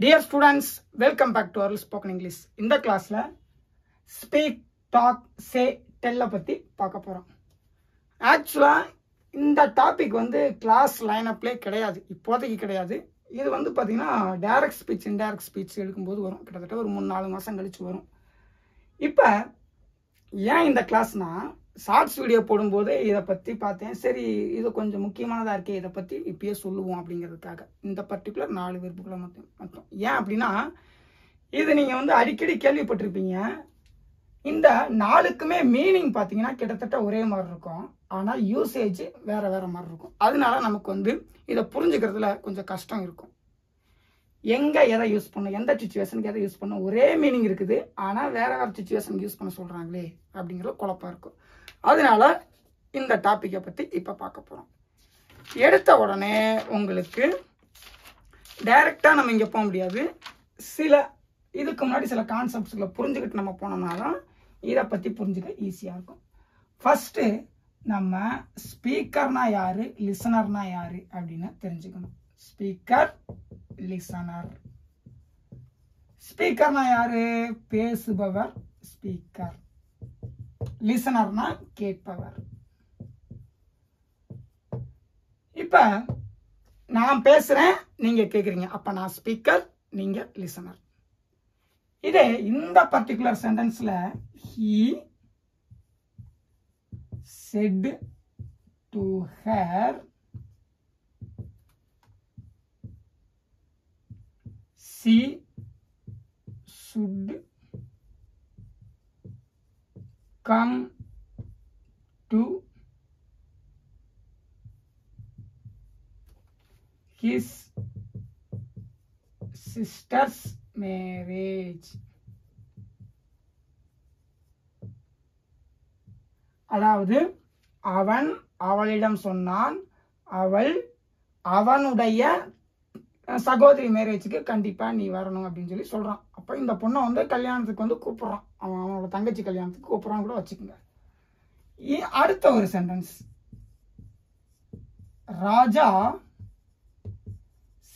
Dear students welcome back to our spoken English இந்த கிளாஸில் speak talk சே டெல்லை பற்றி பார்க்க போகிறோம் ஆக்சுவலாக இந்த டாபிக் வந்து கிளாஸ் லைனப்லே கிடையாது. இப்போதைக்கு கிடையாது. இது வந்து பார்த்திங்கன்னா டேரக்ட் ஸ்பீச் இன்டைரக்ட் ஸ்பீச் எடுக்கும்போது வரும். கிட்டத்தட்ட ஒரு மூணு நாலு மாதம் கழித்து வரும். இப்போ ஏன் இந்த கிளாஸ்னா ஷார்ட்ஸ் வீடியோ போடும்போது இதை பற்றி பார்த்தேன். சரி இது கொஞ்சம் முக்கியமானதாக இருக்கே இதை பற்றி இப்பயே சொல்லுவோம் அப்படிங்கிறதுக்காக. இந்த பர்டிகுலர் நாலு விருப்புகளை மட்டும் மட்டும். ஏன் அப்படின்னா இது நீங்கள் வந்து அடிக்கடி கேள்விப்பட்டிருப்பீங்க. இந்த நாளுக்குமே மீனிங் பார்த்தீங்கன்னா கிட்டத்தட்ட ஒரே மாதிரி இருக்கும். ஆனால் யூசேஜ் வேறு வேறு மாதிரி இருக்கும். அதனால நமக்கு வந்து இதை புரிஞ்சுக்கிறதுல கொஞ்சம் கஷ்டம் இருக்கும். எங்கே எதை யூஸ் பண்ணும் எந்த சுச்சுவேஷனுக்கு எதை யூஸ் பண்ணும் ஒரே மீனிங் இருக்குது. ஆனால் வேறு வேறு சுச்சுவேஷனுக்கு யூஸ் பண்ண சொல்கிறாங்களே அப்படிங்கிற குழப்பம் இருக்கும். அதனால இந்த டாப்பிக்கை பற்றி இப்போ பார்க்க போகிறோம் எடுத்த உடனே உங்களுக்கு டைரெக்டாக நம்ம இங்கே போக முடியாது. சில இதுக்கு முன்னாடி சில கான்செப்ட்ஸ்களை புரிஞ்சுக்கிட்டு நம்ம போனோம்னா தான் இதை பற்றி புரிஞ்சுக்க ஈஸியாக இருக்கும். ஃபஸ்ட்டு நம்ம ஸ்பீக்கர்னா யார் லிசனர்னா யார் அப்படின்னு தெரிஞ்சுக்கணும். ஸ்பீக்கர் லிசனர் ஸ்பீக்கர்னா யாரு? பேசுபவர் ஸ்பீக்கர் லிசனர்னா கேட்பவர். இப்ப நான் பேசுறேன் நீங்க கேக்குறீங்க. அப்ப நான் ஸ்பீக்கர் நீங்க லிசனர் இதே இந்த particular சென்டென்ஸ்ல he said to her she should come to his sister's marriage. அதாவது அவன் அவளிடம் சொன்னான் அவள் அவனுடைய சகோதரி மேரேஜுக்கு கண்டிப்பாக நீ வரணும் அப்படின்னு சொல்லி சொல்கிறான் அப்போ இந்த பொண்ணை வந்து கல்யாணத்துக்கு வந்து கூப்பிட்றான். அவன் அவனோட தங்கச்சி கல்யாணத்துக்கு கூப்பிட்றான்னு கூட வச்சுக்கோங்க. அடுத்த ஒரு sentence Raja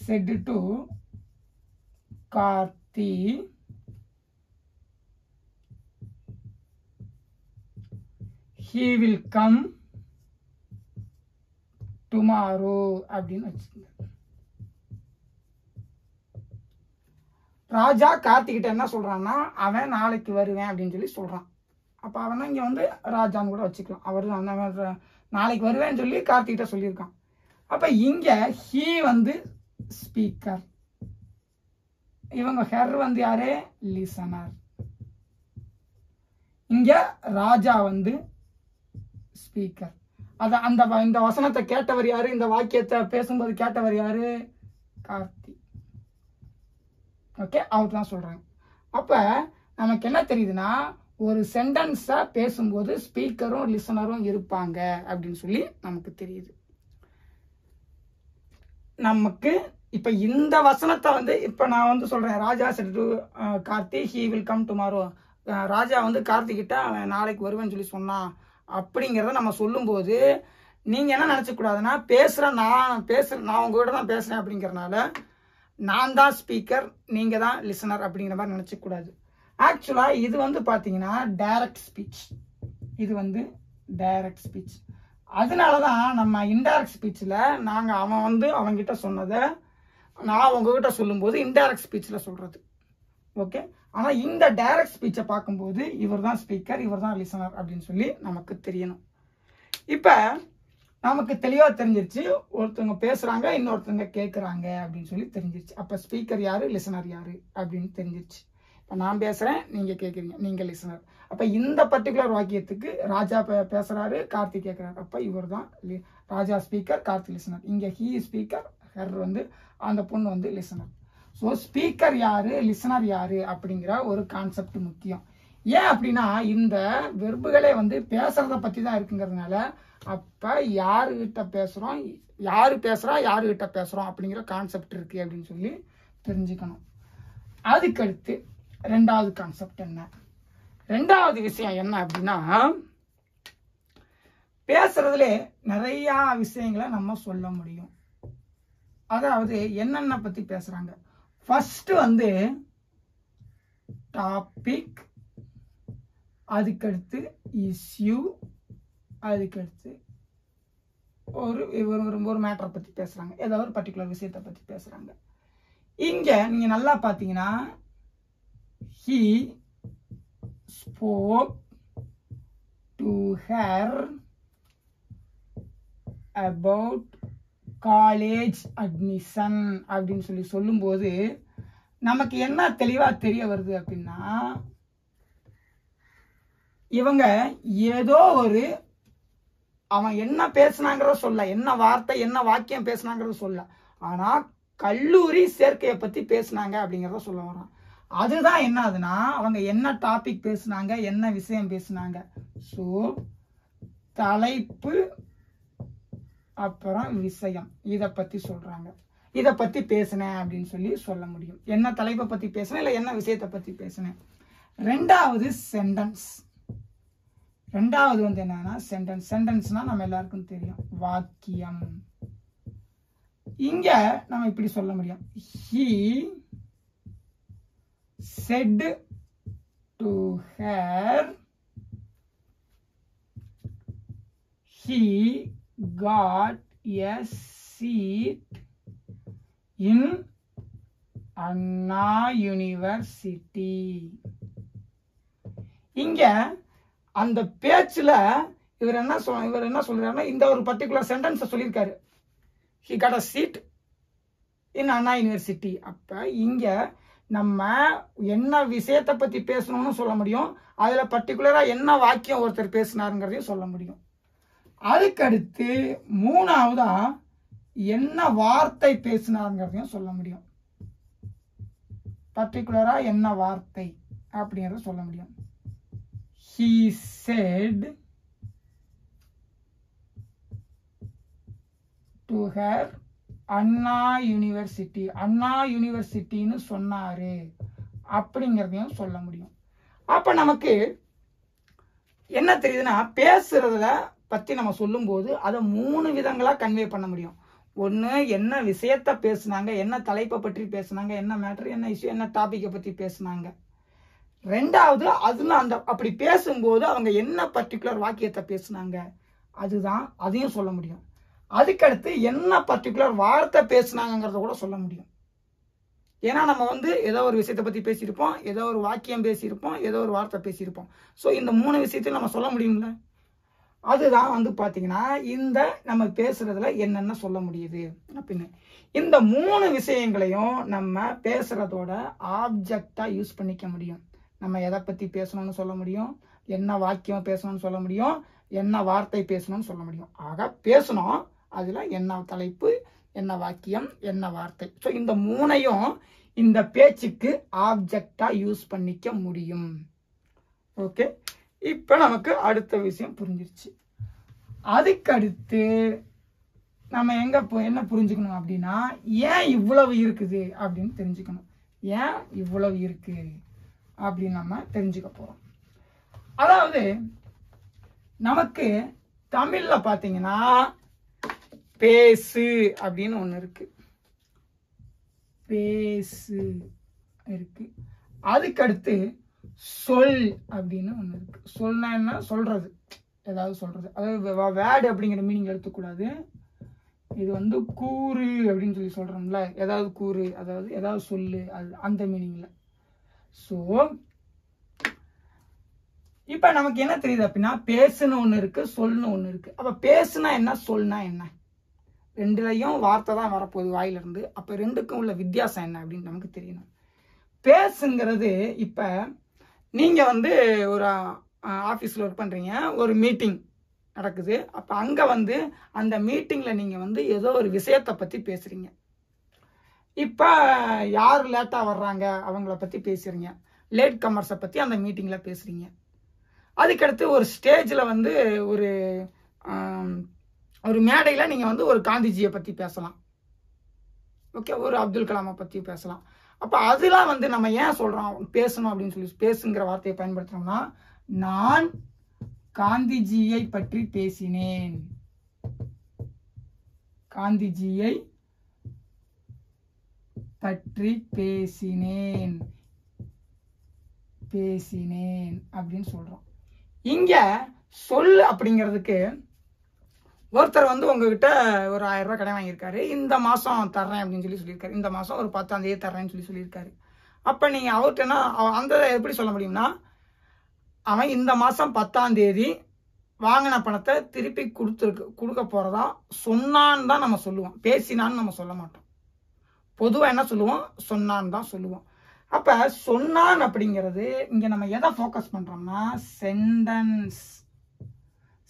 said to Karthi he will come tomorrow அப்படின்னு வச்சுக்கோங்க. ராஜா கார்த்திகிட்ட என்ன சொல்கிறான்னா அவன் நாளைக்கு வருவேன் அப்படின்னு சொல்லி சொல்கிறான் அப்போ அவன் இங்கே வந்து ராஜான்னு கூட வச்சுக்கலாம். அவர் அந்த மாதிரி நாளைக்கு வருவேன்னு சொல்லி கார்த்திகிட்ட சொல்லியிருக்கான். அப்போ இங்கே ஹீ வந்து ஸ்பீக்கர் இவங்க ஹெர் வந்து யாரு? லிசனர் இங்க ராஜா வந்து ஸ்பீக்கர் அத அந்த வ- இந்த வசனத்தை கேட்டவர் யாரு? இந்த வாக்கியத்தை பேசும்போது கேட்டவர் யாரு? கார்த்திக். ஓகே அவர் தான் சொல்றாங்க அப்ப நமக்கு என்ன தெரியுதுன்னா ஒரு சென்டென்ஸாக பேசும்போது ஸ்பீக்கரும் லிசனரும் இருப்பாங்க அப்படின்னு சொல்லி நமக்கு தெரியுது. நமக்கு இப்ப இந்த வசனத்தை வந்து இப்ப நான் வந்து சொல்றேன் Raja said to Karthi he will come tomorrow Raja வந்து கார்த்திகிட்ட அவன் நாளைக்கு வருவேன்னு சொல்லி சொன்னான். அப்படிங்கிறத நம்ம சொல்லும்போது நீங்க என்ன நினைச்ச கூடாதுன்னா நான் பேசுகிறேன் நான் உங்ககிட்ட தான் பேசுறேன் அப்படிங்கிறனால நான் தான் ஸ்பீக்கர் நீங்கள் தான் லிசனர் அப்படிங்கிற மாதிரி நினச்சக்கூடாது ஆக்சுவலாக இது வந்து பார்த்தீங்கன்னா டைரக்ட் ஸ்பீச் இது வந்து டைரக்ட் ஸ்பீச் அதனால தான் நம்ம இன்டைரக்ட் ஸ்பீச்சில் நாங்கள் அவன் வந்து அவங்ககிட்ட சொன்னதை நான் உங்ககிட்ட சொல்லும்போது இன்டைரக்ட் ஸ்பீச்சில் சொல்கிறது ஓகே ஆனால் இந்த டைரக்ட் ஸ்பீச்சை பார்க்கும்போது இவர் தான் ஸ்பீக்கர் இவர் தான் லிசனர் அப்படின்னு சொல்லி நமக்கு தெரியணும். இப்போ நமக்கு தெளிவாக தெரிஞ்சிருச்சு. ஒருத்தவங்க பேசுகிறாங்க இன்னொருத்தவங்க கேட்குறாங்க அப்படின்னு சொல்லி தெரிஞ்சிருச்சு. அப்போ ஸ்பீக்கர் யார் லிசனர் யார் அப்படின்னு தெரிஞ்சிருச்சு. இப்போ நான் பேசுகிறேன் நீங்கள் கேட்குறீங்க நீங்கள் லிசனர் அப்போ இந்த பர்டிகுலர் வாக்கியத்துக்கு ராஜா பே- பேசுறாரு கார்த்தி கேட்குறாரு அப்போ இவர் தான் ராஜா ஸ்பீக்கர் கார்த்தி லிசனர் இங்கே ஹீ ஸ்பீக்கர் ஹெர் வந்து அந்த பொண்ணு வந்து லிசனர் ஸோ ஸ்பீக்கர் யார் லிசனர் யார் அப்படிங்கிற ஒரு கான்செப்ட் முக்கியம். ஏன் அப்படின்னா இந்த வெர்புகளே வந்து பேசுறத பத்தி தான் இருக்குங்கிறதுனால அப்ப யாருகிட்ட பேசுறோம் யாரு பேசுறா யாருகிட்ட பேசுறோம் அப்படிங்கிற கான்செப்ட் இருக்கு அப்படின்னு சொல்லி தெரிஞ்சுக்கணும். அதுக்கடுத்து ரெண்டாவது கான்செப்ட் என்ன? ரெண்டாவது விஷயம் என்ன அப்படின்னா பேசுறதுல நிறைய விஷயங்களை நம்ம சொல்ல முடியும். அதாவது என்னென்ன பத்தி பேசுறாங்க? ஃபர்ஸ்ட் வந்து டாபிக் அதுக்கடுத்து இஸ்யூ அதுக்கடுத்து ஒரு ஒரு ஒரு ஒரு மேட்டரை பற்றி பேசுகிறாங்க ஏதாவது ஒரு பர்டிகுலர் விஷயத்தை பற்றி பேசுகிறாங்க இங்கே நீங்கள் நல்லா பார்த்தீங்கன்னா he spoke to her about college admission அப்படின்னு சொல்லி சொல்லும்போது நமக்கு என்ன தெளிவாக தெரிய வருது அப்படின்னா இவங்க ஏதோ ஒரு அவன் என்ன பேசுனாங்கிறத சொல்ல என்ன வார்த்தை என்ன வாக்கியம் பேசுனாங்கிறத சொல்ல. ஆனால் கல்லூரி சேர்க்கையை பற்றி பேசுனாங்க அப்படிங்கிறத சொல்ல வரான். அதுதான் என்ன ஆகுதுன்னா அவங்க என்ன டாபிக் பேசுனாங்க என்ன விஷயம் பேசுனாங்க. ஸோ தலைப்பு அப்புறம் விஷயம். இதை பற்றி சொல்றாங்க. இதை பற்றி பேசினேன் அப்படின்னு சொல்லி சொல்ல முடியும். என்ன தலைப்பை பற்றி பேசினேன் இல்லை என்ன விஷயத்தை பற்றி பேசினேன்? ரெண்டாவது சென்டென்ஸ் ரெண்டாவது வந்து என்னன்னா சென்டென்ஸ் சென்டென்ஸ்னா நம்ம எல்லாருக்கும் தெரியும். வாக்கியம். இங்க நம்ம இப்படி சொல்ல முடியும். He said to her he got a seat in Anna university இங்க அந்த பேச்சில் இவர் என்ன சொல் இவர் என்ன சொல்கிறாருன்னா இந்த ஒரு பர்டிகுலர் சென்டென்ஸை சொல்லியிருக்காரு. He got a seat in Anna university அப்போ இங்கே நம்ம என்ன விஷயத்தை பற்றி பேசணும்னு சொல்ல முடியும் அதில் பர்டிகுலராக என்ன வாக்கியம் ஒருத்தர் பேசினாருங்கிறதையும் சொல்ல முடியும். அதுக்கடுத்து மூணாவதாக என்ன வார்த்தை பேசினாருங்கிறதையும் சொல்ல முடியும். பர்டிகுலராக என்ன வார்த்தை அப்படிங்கிறத சொல்ல முடியும். He said to her Anna university Anna யூனிவர்சிட்டின்னு சொன்னாரு. அப்படிங்கிறதையும் சொல்ல முடியும். அப்ப நமக்கு என்ன தெரியுதுன்னா பேசுறதுல பத்தி நம்ம சொல்லும்போது அதை மூணு விதங்களா கன்வே பண்ண முடியும். ஒன்று என்ன விஷயத்த பேசுனாங்க என்ன தலைப்பை பற்றி பேசுனாங்க என்ன மேட்ரு என்ன இஷ்யூ என்ன டாபிக்கை பற்றி பேசுனாங்க. ரெண்டாவது அதுல அந்த அப்படி பேசும்போது அவங்க என்ன பர்டிகுலர் வாக்கியத்தை பேசுனாங்க? அதுதான் அதையும் சொல்ல முடியும். அதுக்கடுத்து என்ன பர்டிகுலர் வார்த்தை பேசுனாங்கிறத கூட சொல்ல முடியும். ஏன்னா நம்ம வந்து ஏதோ ஒரு விஷயத்தை பற்றி பேசியிருப்போம் ஏதோ ஒரு வாக்கியம் பேசியிருப்போம் ஏதோ ஒரு வார்த்தை பேசியிருப்போம். ஸோ இந்த மூணு விஷயத்தையும் நம்ம சொல்ல முடியும்ல? அதுதான் வந்து பார்த்தீங்கன்னா இந்த நம்ம பேசுறதுல என்னென்ன சொல்ல முடியுது அப்படின்னு. இந்த மூணு விஷயங்களையும் நம்ம பேசுறதோட ஆப்ஜெக்டாக யூஸ் பண்ணிக்க முடியும். நம்ம எதை பற்றி பேசணும்னு சொல்ல முடியும்? என்ன வாக்கியம் பேசணும்னு சொல்ல முடியும்? என்ன வார்த்தை பேசணும்னு சொல்ல முடியும்? ஆக பேசணும். அதில் என்ன தலைப்பு என்ன வாக்கியம் என்ன வார்த்தை. ஸோ இந்த மூணையும் இந்த பேச்சுக்கு ஆப்ஜெக்டாக யூஸ் பண்ணிக்க முடியும். ஓகே இப்போ நமக்கு அடுத்த விஷயம் புரிஞ்சிருச்சு. அதுக்கடுத்து நம்ம எங்கே இப்போ என்ன புரிஞ்சுக்கணும் அப்படின்னா ஏன் இவ்வளவு இருக்குது அப்படின்னு தெரிஞ்சுக்கணும். ஏன் இவ்வளவு இருக்குது அப்படின்னு நம்ம தெரிஞ்சுக்க போறோம். அதாவது நமக்கு தமிழ்ல பாத்தீங்கன்னா பேசு அப்படின்னு ஒண்ணு இருக்கு. பேசு இருக்கு. அதுக்கடுத்து சொல் அப்படின்னு ஒண்ணு இருக்கு. சொல்னா என்ன? சொல்றது. ஏதாவது சொல்றது. அதாவது வேர்டு அப்படிங்கிற மீனிங் எடுத்துக்கூடாது. இது வந்து கூறு அப்படின்னு சொல்லி சொல்றோம்ல. ஏதாவது கூறு அதாவது ஏதாவது சொல்லு அது அந்த மீனிங்ல ஸோ இப்ப நமக்கு என்ன தெரியுது அப்படின்னா பேசுன்னு ஒன்று இருக்கு சொல்னு ஒன்று இருக்கு. அப்ப பேசுனா என்ன சொல்னா என்ன? ரெண்டுலையும் வார்த்தை தான் வரப்போகுது வாயிலிருந்து. அப்போ அப்ப ரெண்டுக்கும் உள்ள வித்தியாசம் என்ன அப்படின்னு நமக்கு தெரியணும். பேசுங்கிறது இப்போ நீங்கள் வந்து ஒரு ஆஃபீஸில் ஒர்க் பண்றீங்க ஒரு மீட்டிங் நடக்குது. அப்போ அங்க வந்து அந்த மீட்டிங்கில் நீங்கள் வந்து ஏதோ ஒரு விஷயத்தை பத்தி பேசுறீங்க. இப்போ யார் லேட்டாக வர்றாங்க? அவங்கள பற்றி பேசுகிறீங்க லேட் கமர்ஸை பற்றி அந்த மீட்டிங்கில் பேசுகிறீங்க அதுக்கடுத்து ஒரு ஸ்டேஜில் வந்து ஒரு ஒரு மேடையில் நீங்கள் வந்து ஒரு காந்திஜியை பற்றி பேசலாம். ஓகே ஒரு அப்துல் கலாமை பற்றி பேசலாம். அப்போ அதெல்லாம் வந்து நம்ம ஏன் சொல்கிறோம் பேசணும் அப்படின்னு சொல்லி பேசுங்கிற வார்த்தையை பயன்படுத்துகிறோம்னா நான் காந்திஜியை பற்றி பேசினேன். காந்திஜியை பற்றி பேசினேன். பேசினேன் அப்படின்னு சொல்கிறோம் இங்கே சொல் அப்படிங்கிறதுக்கு ஒருத்தர் வந்து உங்ககிட்ட ஒரு ஆயிரம் கடை கடன் வாங்கியிருக்காரு. இந்த மாதம் தர்றேன் அப்படின்னு சொல்லி சொல்லியிருக்காரு. இந்த மாதம் ஒரு பத்தாம் தேதி தர்றேன்னு சொல்லி சொல்லியிருக்காரு. அப்போ நீங்கள் அவர்கிட்ட அந்த எப்படி சொல்ல முடியும்னா அவன் இந்த மாதம் பத்தாம் தேதி வாங்கின பணத்தை திருப்பி கொடுத்துருக்கு கொடுக்க போறதா சொன்னான்னு தான் நம்ம சொல்லுவோம். பேசினான்னு நம்ம சொல்ல மாட்டோம். பொதுவாக என்ன சொல்லுவோம்? சொன்னான்னு தான் சொல்லுவோம். அப்ப சொன்னான் அப்படிங்கிறது இங்க நம்ம எதை ஃபோக்கஸ் பண்றோம்னா சென்டென்ஸ்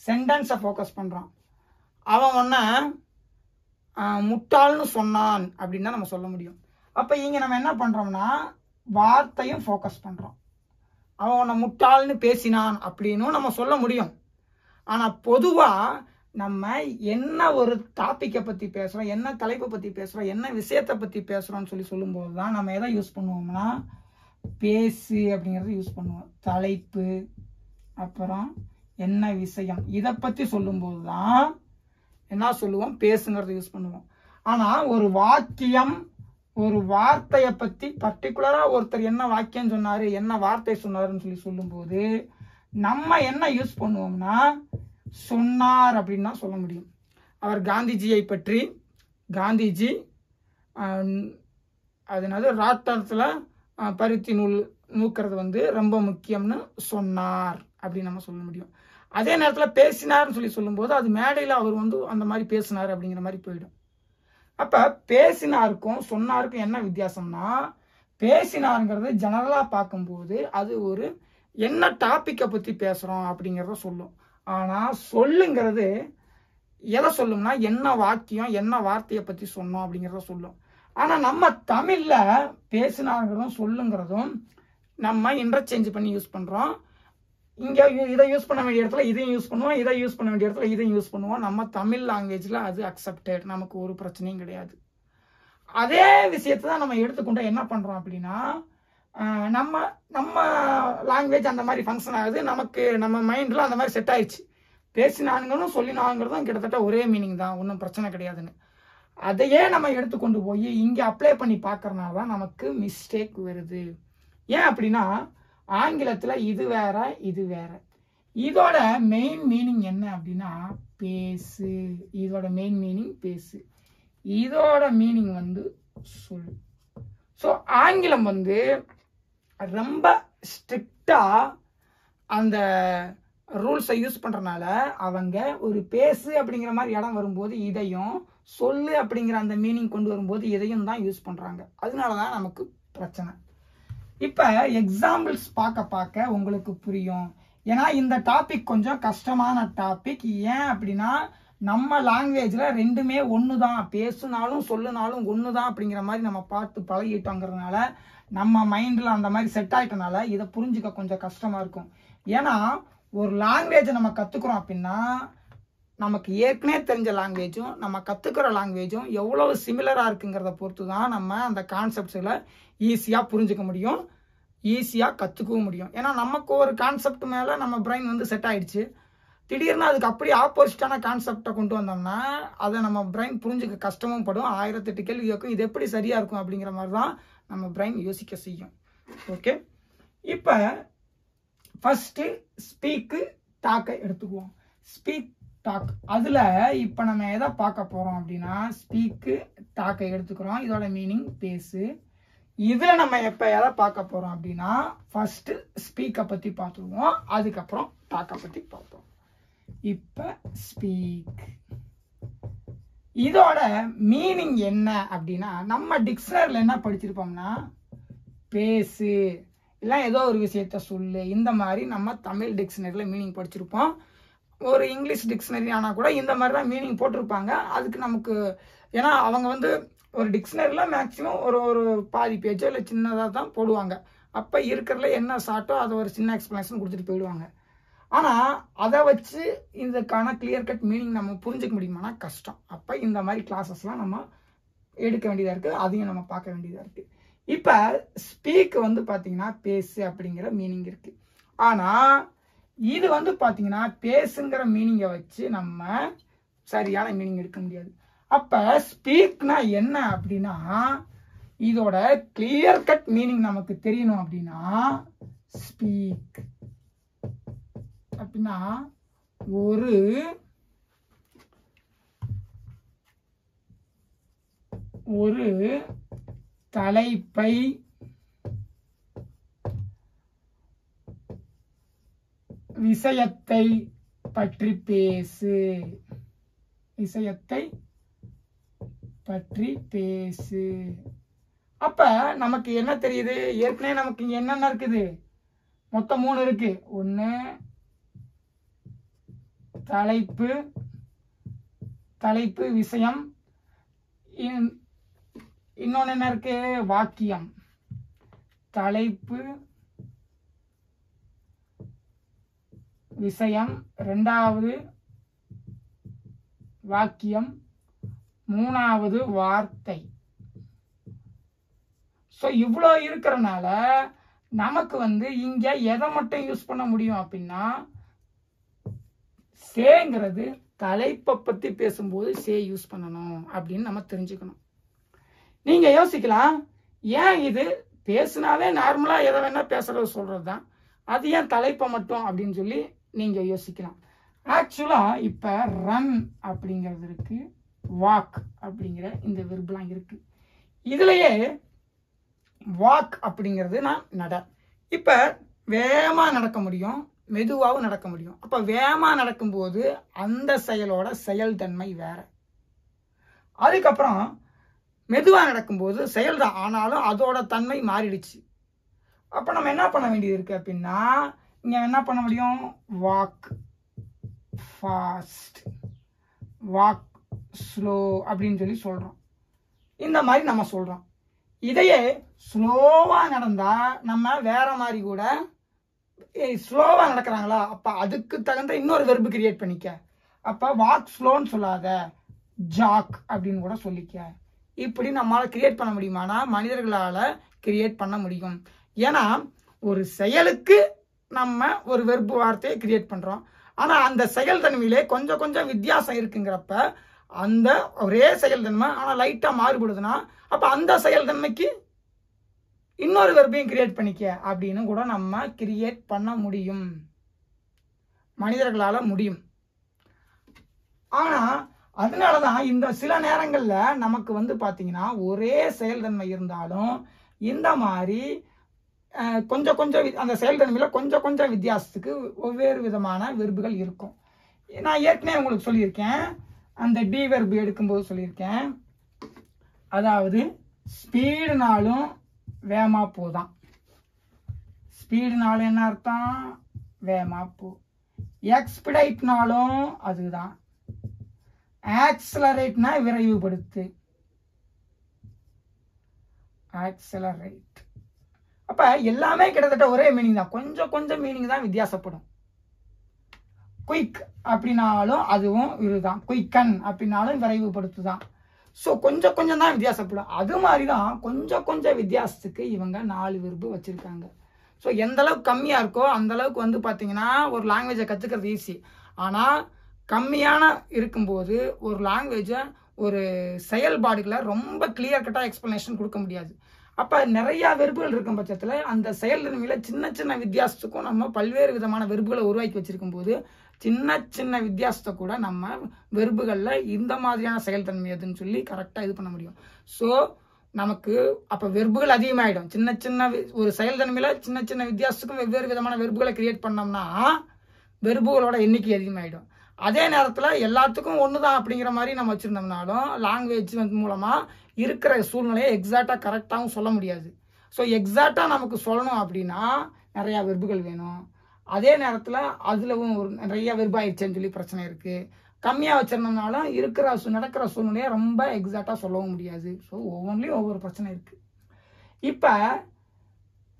சென்டென்ஸை ஃபோக்கஸ் பண்ணுறோம் அவன் ஒன்ன முட்டாள்னு சொன்னான் அப்படின்னு தான் நம்ம சொல்ல முடியும். அப்ப இங்கே நம்ம என்ன பண்றோம்னா வார்த்தையும் ஃபோக்கஸ் பண்றோம். அவன் உன்னை முட்டாள்னு பேசினான் அப்படின்னும் நம்ம சொல்ல முடியும். ஆனா பொதுவா நம்ம என்ன ஒரு டாப்பிக்கை பற்றி பேசுகிறோம் என்ன தலைப்பை பற்றி பேசுகிறோம் என்ன விஷயத்தை பற்றி பேசுகிறோம்னு சொல்லி சொல்லும்போது தான் நம்ம எதை யூஸ் பண்ணுவோம்னா பேசு அப்படிங்கிறத யூஸ் பண்ணுவோம். தலைப்பு அப்புறம் என்ன விஷயம் இதை பற்றி சொல்லும்போது தான் என்ன சொல்லுவோம் பேசுங்கிறத யூஸ் பண்ணுவோம். ஆனால் ஒரு வாக்கியம் ஒரு வார்த்தையை பற்றி பர்டிகுலராக ஒருத்தர் என்ன வாக்கியம் சொன்னார் என்ன வார்த்தை சொன்னாருன்னு சொல்லி சொல்லும்போது நம்ம என்ன யூஸ் பண்ணுவோம்னா சொன்னார் அப்படின்னு தான் சொல்ல முடியும். அவர் காந்திஜியை பற்றி காந்திஜி அதனால அது ராட்டத்தில் பருத்தி நூல் நூக்கிறது வந்து ரொம்ப முக்கியம்னு சொன்னார் அப்படின்னு நம்ம சொல்ல முடியும். அதே நேரத்தில் பேசினார்னு சொல்லி சொல்லும்போது அது மேடையில் அவர் வந்து அந்த மாதிரி பேசினார் அப்படிங்கிற மாதிரி போயிடும். அப்போ பேசினாருக்கும் சொன்னாருக்கும் என்ன வித்தியாசம்னா பேசினாருங்கிறது ஜெனரலாக பார்க்கும்போது அது ஒரு என்ன டாப்பிக்கை பற்றி பேசுகிறோம் அப்படிங்கிறத சொல்லும். ஆனால் சொல்லுங்கிறது எதை சொல்லும்னா என்ன வாக்கியம் என்ன வார்த்தையை பற்றி சொன்னோம் அப்படிங்கிறத சொல்லும். ஆனால் நம்ம தமிழில் பேசினாங்கிறதும் சொல்லுங்கிறதும் நம்ம இன்டர்சேஞ்ச் பண்ணி யூஸ் பண்ணுறோம் இங்கே இதை யூஸ் பண்ண வேண்டிய இடத்துல இதையும் யூஸ் பண்ணுவோம் இதை யூஸ் பண்ண வேண்டிய இடத்துல இதையும் யூஸ் பண்ணுவோம். நம்ம தமிழ் லாங்குவேஜில் அது அக்செப்டட் நமக்கு ஒரு பிரச்சனையும் கிடையாது. அதே விஷயத்தை தான் நம்ம எடுத்துக்கொண்டு என்ன பண்ணுறோம் அப்படின்னா நம்ம நம்ம லாங்குவேஜ் அந்த மாதிரி ஃபங்க்ஷன் ஆகுது. நமக்கு நம்ம மைண்டில் அந்த மாதிரி செட் ஆயிடுச்சு. பேசினானுங்களும் சொல்லினாங்கிறதும் கிட்டத்தட்ட ஒரே மீனிங் தான். ஒன்றும் பிரச்சனை கிடையாதுன்னு. அதையே நம்ம எடுத்துக்கொண்டு போய் இங்கே அப்ளை பண்ணி பார்க்கறனால தான் நமக்கு மிஸ்டேக் வருது. ஏன் அப்படின்னா ஆங்கிலத்தில் இது வேற இது வேற. இதோட மெயின் மீனிங் என்ன அப்படின்னா பேசு. இதோட மெயின் மீனிங் பேசு. இதோட மீனிங் வந்து சொல். ஸோ ஆங்கிலம் வந்து ரொம்ப ஸ்ட்ரிக்டாக அந்த ரூல்ஸை யூஸ் பண்ணுறனால அவங்க ஒரு பேசு அப்படிங்கிற மாதிரி இடம் வரும்போது இதையும் சொல்லு அப்படிங்கிற அந்த மீனிங் கொண்டு வரும்போது இதையும் தான் யூஸ் பண்ணுறாங்க அதனால தான் நமக்கு பிரச்சனை. இப்போ எக்ஸாம்பிள்ஸ் பார்க்க பார்க்க உங்களுக்கு புரியும். ஏன்னா இந்த டாபிக் கொஞ்சம் கஷ்டமான டாபிக் ஏன் அப்படின்னா நம்ம லாங்குவேஜில் ரெண்டுமே ஒன்று தான் பேசுனாலும் சொல்லுனாலும் ஒன்று தான் அப்படிங்கிற மாதிரி நம்ம பார்த்து பழகிட்டோங்கிறதுனால நம்ம மைண்டில் அந்த மாதிரி செட் ஆகிட்டனால இதை புரிஞ்சுக்க கொஞ்சம் கஷ்டமாக இருக்கும். ஏன்னா ஒரு லாங்குவேஜை நம்ம கற்றுக்குறோம் அப்படின்னா நமக்கு ஏற்கனவே தெரிஞ்ச லாங்குவேஜும் நம்ம கற்றுக்கிற லாங்குவேஜும் எவ்வளவு சிமிலராக இருக்குங்கிறத பொறுத்து தான் நம்ம அந்த கான்செப்ட்ஸில் ஈஸியாக புரிஞ்சுக்க முடியும் ஈஸியாக கற்றுக்கவும் முடியும். ஏன்னா நமக்கு ஒரு கான்செப்ட் மேலே நம்ம பிரெயின் வந்து செட் ஆகிடுச்சு திடீர்னு அதுக்கு அப்படியே ஆப்போசிட்டான கான்செப்டை கொண்டு வந்தோம்னா அதை நம்ம பிரெயின் புரிஞ்சுக்க கஷ்டமும் படும். ஆயிரத்தெட்டு கேள்வி கேட்கும் இது எப்படி சரியாக இருக்கும் அப்படிங்கிற மாதிரி தான் நம்ம பிரெயின் யோசிக்க செய்யும். ஓகே இப்போ ஃபஸ்ட்டு ஸ்பீக்கு டாக்கை எடுத்துக்குவோம். ஸ்பீக் டாக் அதில் இப்போ நம்ம எதை பார்க்க போகிறோம் அப்படின்னா ஸ்பீக்கு டாக்கை எடுத்துக்கிறோம். இதோட மீனிங் பேசு. இதில் நம்ம எப்போ எதை பார்க்க போகிறோம் அப்படின்னா ஃபஸ்ட்டு ஸ்பீக்கை பற்றி பார்த்துருவோம் அதுக்கப்புறம் டாக்கை பற்றி பார்ப்போம். இப்போ ஸ்பீக் இதோட மீனிங் என்ன அப்படின்னா நம்ம டிக்ஷனரியில் என்ன படிச்சிருப்போம்னா பேசு. இல்லை ஏதோ ஒரு விஷயத்த சொல்லு. இந்த மாதிரி நம்ம தமிழ் டிக்ஷனரியில் மீனிங் படிச்சிருப்போம். ஒரு இங்கிலீஷ் டிக்ஷனரி ஆனால் கூட இந்த மாதிரி தான் மீனிங் போட்டிருப்பாங்க. அதுக்கு நமக்கு ஏன்னா அவங்க வந்து ஒரு டிக்ஷனரியில் மேக்ஸிமம் ஒரு ஒரு பாதி பேஜோ இல்லை சின்னதாக தான் போடுவாங்க. அப்போ இருக்கிறதுல என்ன ஷார்ட்டோ அதை ஒரு சின்ன எக்ஸ்பிளனேஷன் கொடுத்துட்டு போயிடுவாங்க. ஆனால் அதை வச்சு இதுக்கான கிளியர் கட் மீனிங் நம்ம புரிஞ்சுக்க முடியுமானா கஷ்டம். அப்போ இந்த மாதிரி கிளாஸஸ்லாம் நம்ம எடுக்க வேண்டியதாக இருக்குது அதையும் நம்ம பார்க்க வேண்டியதாக இருக்குது இப்போ ஸ்பீக் வந்து பார்த்தீங்கன்னா பேசு அப்படிங்கிற மீனிங் இருக்குது ஆனால் இது வந்து பார்த்தீங்கன்னா பேசுங்கிற மீனிங்கை வச்சு நம்ம சரியான மீனிங் எடுக்க முடியாது. அப்போ ஸ்பீக்னா என்ன அப்படின்னா இதோட கிளியர் கட் மீனிங் நமக்கு தெரியணும் அப்படின்னா ஸ்பீக் அப்படின்னா ஒரு ஒரு தலைப்பை விஷயத்தை பற்றி பேசு. விஷயத்தை பற்றி பேசு. அப்ப நமக்கு என்ன தெரியுது? ஏற்கனவே நமக்கு இங்க என்னென்ன இருக்குது? மொத்தம் மூணு இருக்கு. ஒண்ணு தலைப்பு தலைப்பு விஷயம். இன்- என்ன இருக்கு? வாக்கியம். தலைப்பு விஷயம். ரெண்டாவது வாக்கியம். மூணாவது வார்த்தை. ஸோ இவ்வளோ இருக்கிறனால நமக்கு வந்து இங்கே எதை மட்டும் யூஸ் பண்ண முடியும் அப்படின்னா சேங்கிறது தலைப்பை பற்றி பேசும்போது சே யூஸ் பண்ணணும் அப்படின்னு நம்ம தெரிஞ்சுக்கணும். நீங்கள் யோசிக்கலாம் ஏன் இது பேசினாலே நார்மலாக எதை வேணால் பேசுகிறது சொல்கிறது தான் அது ஏன் தலைப்பை மட்டும் அப்படின்னு சொல்லி நீங்கள் யோசிக்கலாம். ஆக்சுவலாக இப்போ ரன் அப்படிங்கிறது இருக்குது வாக் அப்படிங்கிற இந்த வெர்பெலாம் இருக்குது இதுலேயே வாக் அப்படிங்கிறது நான் நட. இப்போ வேகமாக நடக்க முடியும். மெதுவாகவும் நடக்க முடியும். அப்போ வேகமாக நடக்கும்போது அந்த செயலோட செயல்தன்மை வேற. அதுக்கப்புறம் மெதுவாக நடக்கும்போது செயல்தான். ஆனாலும் அதோட தன்மை மாறிடுச்சு. அப்போ நம்ம என்ன பண்ண வேண்டியது இருக்குது அப்படின்னா இங்கே என்ன பண்ண முடியும்? வாக் ஃபாஸ்ட் வாக் ஸ்லோ அப்படின்னு சொல்லி சொல்கிறோம் இந்த மாதிரி நம்ம சொல்கிறோம் இதையே ஸ்லோவாக நடந்தால் நம்ம வேற மாதிரி கூட ஸ்லோவாக நடக்கிறாங்களா? அப்போ அதுக்கு தகுந்த இன்னொரு வெர்பு கிரியேட் பண்ணிக்க. அப்போ வாக் ஸ்லோன்னு சொல்லாத. ஜாக் அப்படின்னு கூட சொல்லிக்க. இப்படி நம்மளால் கிரியேட் பண்ண முடியுமானா மனிதர்களால் கிரியேட் பண்ண முடியும். ஏன்னா ஒரு செயலுக்கு நம்ம ஒரு வெர்பு வார்த்தையை கிரியேட் பண்ணுறோம் ஆனால் அந்த செயல் தன்மையிலே கொஞ்சம் கொஞ்சம் வித்தியாசம் இருக்குங்கிறப்ப அந்த ஒரே செயல்தன்மை ஆனால் லைட்டாக மாறுபடுதுன்னா அப்போ அந்த செயல்தன்மைக்கு இன்னொரு வெர்பையும் கிரியேட் பண்ணிக்க. அப்படின்னு கூட நம்ம கிரியேட் பண்ண முடியும். மனிதர்களால் முடியும். ஆனால் அதனால தான் இந்த சில நேரங்களில் நமக்கு வந்து பார்த்திங்கன்னா ஒரே செயல்தன்மை இருந்தாலும் இந்த மாதிரி கொஞ்சம் கொஞ்சம் வி- அந்த செயல்தன்மையில் கொஞ்சம் கொஞ்சம் வித்தியாசத்துக்கு ஒவ்வேறு விதமான வெர்புகள் இருக்கும். நான் ஏற்கனவே உங்களுக்கு சொல்லியிருக்கேன். அந்த டி வெர்பு எடுக்கும்போது சொல்லியிருக்கேன். அதாவது ஸ்பீடுனாலும் வேமா போதான் ஸ்பீடுனாலும் என்ன அர்த்தம்? வேமா பூ. எக்ஸ்பிடைட்னாலும் அதுதான் ஆக்சலரேட்னா விரைவுபடுத்து. ஆக்சலரேட். அப்ப எல்லாமே கிட்டத்தட்ட ஒரே மீனிங் தான். கொஞ்சம் கொஞ்சம் மீனிங் தான் வித்தியாசப்படும். குயிக் அப்படின்னாலும் அதுவும் இதுதான். குயிக்கன் அப்படின்னாலும் விரைவுபடுத்துதான். ஸோ கொஞ்சம் கொஞ்சம் தான் வித்தியாசப்படும் அது மாதிரி தான் கொஞ்சம் கொஞ்சம் வித்தியாசத்துக்கு இவங்க நாலு விருப்பு வச்சுருக்காங்க. ஸோ எந்த அளவுக்கு கம்மியாக இருக்கோ அந்த அளவுக்கு வந்து பார்த்தீங்கன்னா ஒரு லாங்குவேஜை கற்றுக்கிறது ஈஸி ஆனால் கம்மியான இருக்கும்போது ஒரு லாங்குவேஜை ஒரு செயல்பாடுகளை ரொம்ப கிளியர் கட்டாக எக்ஸ்ப்ளனேஷன் கொடுக்க முடியாது. அப்போ நிறையா வெறுப்புகள் இருக்கும் பட்சத்தில் அந்த செயல்திறமையில சின்ன சின்ன வித்தியாசத்துக்கும் நம்ம பல்வேறு விதமான வெறுப்புகளை உருவாக்கி வச்சிருக்கும் போது சின்ன சின்ன வித்தியாசத்தை கூட நம்ம வெறுப்புகளில் இந்த மாதிரியான செயல்தன்மை எதுன்னு சொல்லி கரெக்டாக இது பண்ண முடியும். ஸோ நமக்கு அப்போ வெறுப்புகள் அதிகமாகிடும் சின்ன சின்ன ஒரு செயல்தன்மையில் சின்ன சின்ன வித்தியாசத்துக்கும் வெவ்வேறு விதமான வெறுப்புகளை கிரியேட் பண்ணோம்னா வெறுப்புகளோட எண்ணிக்கை அதிகமாகிடும் அதே நேரத்தில் எல்லாத்துக்கும் ஒன்று தான் அப்படிங்கிற மாதிரி நம்ம வச்சுருந்தோம்னாலும் லாங்குவேஜ் மூலமாக இருக்கிற சூழ்நிலையை எக்ஸாக்டாக கரெக்டாகவும் சொல்ல முடியாது. ஸோ எக்ஸாக்டாக நமக்கு சொல்லணும் அப்படின்னா நிறையா வெறுப்புகள் வேணும். அதே நேரத்தில் அதுலவும் ஒரு நிறைய வெறுப்பாயிடுச்சுன்னு சொல்லி பிரச்சனை இருக்குது கம்மியாக வச்சிருந்தோம்னாலும் இருக்கிற சூ- நடக்கிற சூழ்நிலையை ரொம்ப எக்ஸாக்டாக சொல்லவும் முடியாது. ஸோ ஒவ்வொன்றிலையும் ஒவ்வொரு பிரச்சனை இருக்குது இப்போ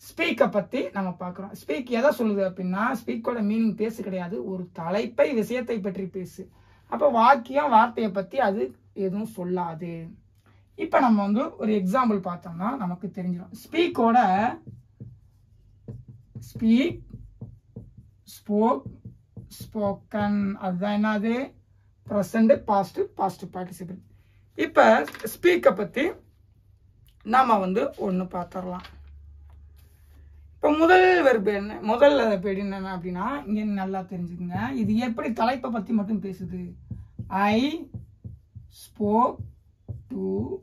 ஸ்பீக்கை பற்றி நம்ம பார்க்குறோம். ஸ்பீக் எதை சொல்லுது அப்படின்னா ஸ்பீக்கோட மீனிங் பேசு கிடையாது. ஒரு தலைப்பை விஷயத்தை பற்றி பேசு. அப்போ வாக்கியம் வார்த்தையை பற்றி அது எதுவும் சொல்லாது. இப்போ நம்ம வந்து ஒரு எக்ஸாம்பிள் பார்த்தோம்னா நமக்கு தெரிஞ்சிடும் ஸ்பீக்கோட ஸ்பீக் ஸ்போக் ஸ்போக்கன் அதுதான் என்னது ப்ரெசண்ட் பாஸ்ட் பாஸ்ட் பார்ட்டிசிபிள் இப்போ ஸ்பீக்கை பற்றி நாம் வந்து ஒன்று பார்த்துடலாம் இப்போ முதல் வெறுப்பு என்ன முதல் வெறுப்பு என்ன அப்படின்னா இங்கே நல்லா தெரிஞ்சுக்குங்க. இது எப்படி தலைப்பை பற்றி மட்டும் பேசுது? I spoke to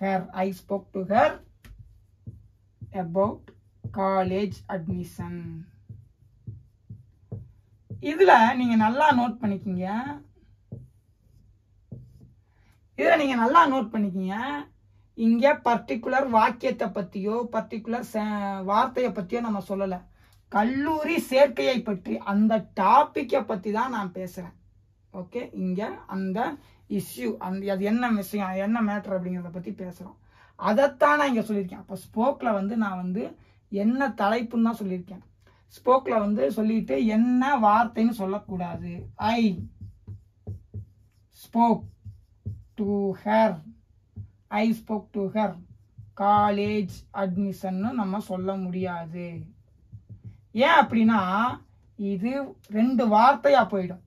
her I spoke to her about college admission இதுல நீங்க நல்லா நோட் பண்ணிக்கிங்க. இதுல நீங்க நல்லா நோட் பண்ணிக்கிங்க. இங்க பர்டிகுலர் வாக்கியத்தை பத்தியோ பர்டிகுலர் வார்த்தையை பத்தியோ நம்ம சொல்லல. கல்லூரி சேர்க்கையை பற்றி அந்த டாபிக்கை பத்தி தான் நான் பேசுறேன். ஓகே இங்க அந்த இஷ்யூ அந்த அது என்ன விஷயம் என்ன மேட்ரு அப்படிங்கிறத பத்தி பேசுறோம். அதைத்தான் நான் இங்க சொல்லியிருக்கேன். அப்போ ஸ்போக்ல வந்து நான் வந்து என்ன தலைப்புன்னு தான் சொல்லியிருக்கேன். ஸ்போக்ல வந்து சொல்லிட்டு என்ன வார்த்தைன்னு சொல்லக்கூடாது. I spoke to her I spoke to her college அட்மிஷன்னு நம்ம சொல்ல முடியாது. ஏன் அப்படின்னா இது ரெண்டு வார்த்தையா போயிடும்.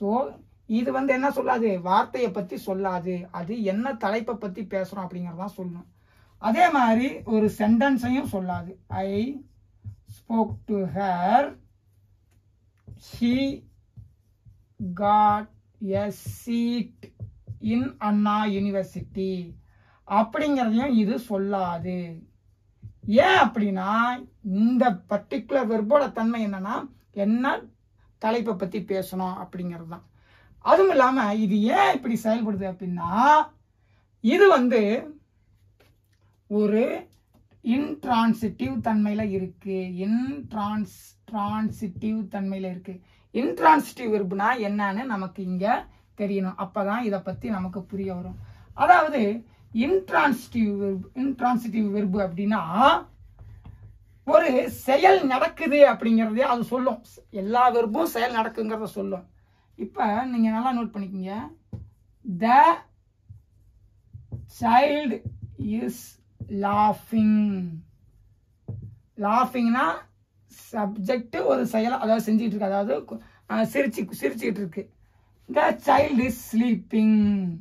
ஸோ இது வந்து என்ன சொல்லாது? வார்த்தையை பத்தி சொல்லாது. அது என்ன தலைப்பை பத்தி பேசுறோம் அப்படிங்கறதான் சொல்லணும். அதே மாதிரி ஒரு சென்டென்ஸையும் சொல்லாது. I spoke to her he got a seat in Anna university அப்படிங்கிறதையும் இது சொல்லாது. ஏன் அப்படின்னா இந்த பர்டிகுலர் வெர்போட தன்மை என்னன்னா என்ன தலைப்பை பற்றி பேசணும் அப்படிங்கிறது தான் அதுவும் இல்லாமல் இது ஏன் இப்படி செயல்படுது அப்படின்னா இது வந்து ஒரு இன்ட்ரான்சிட்டிவ் தன்மையில் இருக்கு. இன்ட்ரான்ஸ் டிரான்சிட்டிவ் தன்மையில் இருக்கு. இன்ட்ரான்சிட்டிவ் வெர்புனா என்னன்னு நமக்கு இங்கே தெரியணும். அப்போ தான் இதை பற்றி நமக்கு புரிய வரும். அதாவது இன்ட்ரான்சிட்டிவ் இன்ட்ரான்சிட்டிவ் வெர்பு அப்படின்னா ஒரு செயல் நடக்குது அப்படிங்கிறதே அது சொல்லும். எல்லா வெர்பும் செயல் நடக்குங்கிறத சொல்லும். இப்போ நீங்கள் நல்லா நோட் பண்ணிக்கோங்க. த சைல்டு இஸ் லாஃபிங் லாஃபிங்னா சப்ஜெக்ட் ஒரு செயல் அதாவது செஞ்சுக்கிட்டு இருக்கு அதாவது சிரிச்சு சிரிச்சுக்கிட்டு இருக்கு. த சைல்டு இஸ் ஸ்லீப்பிங்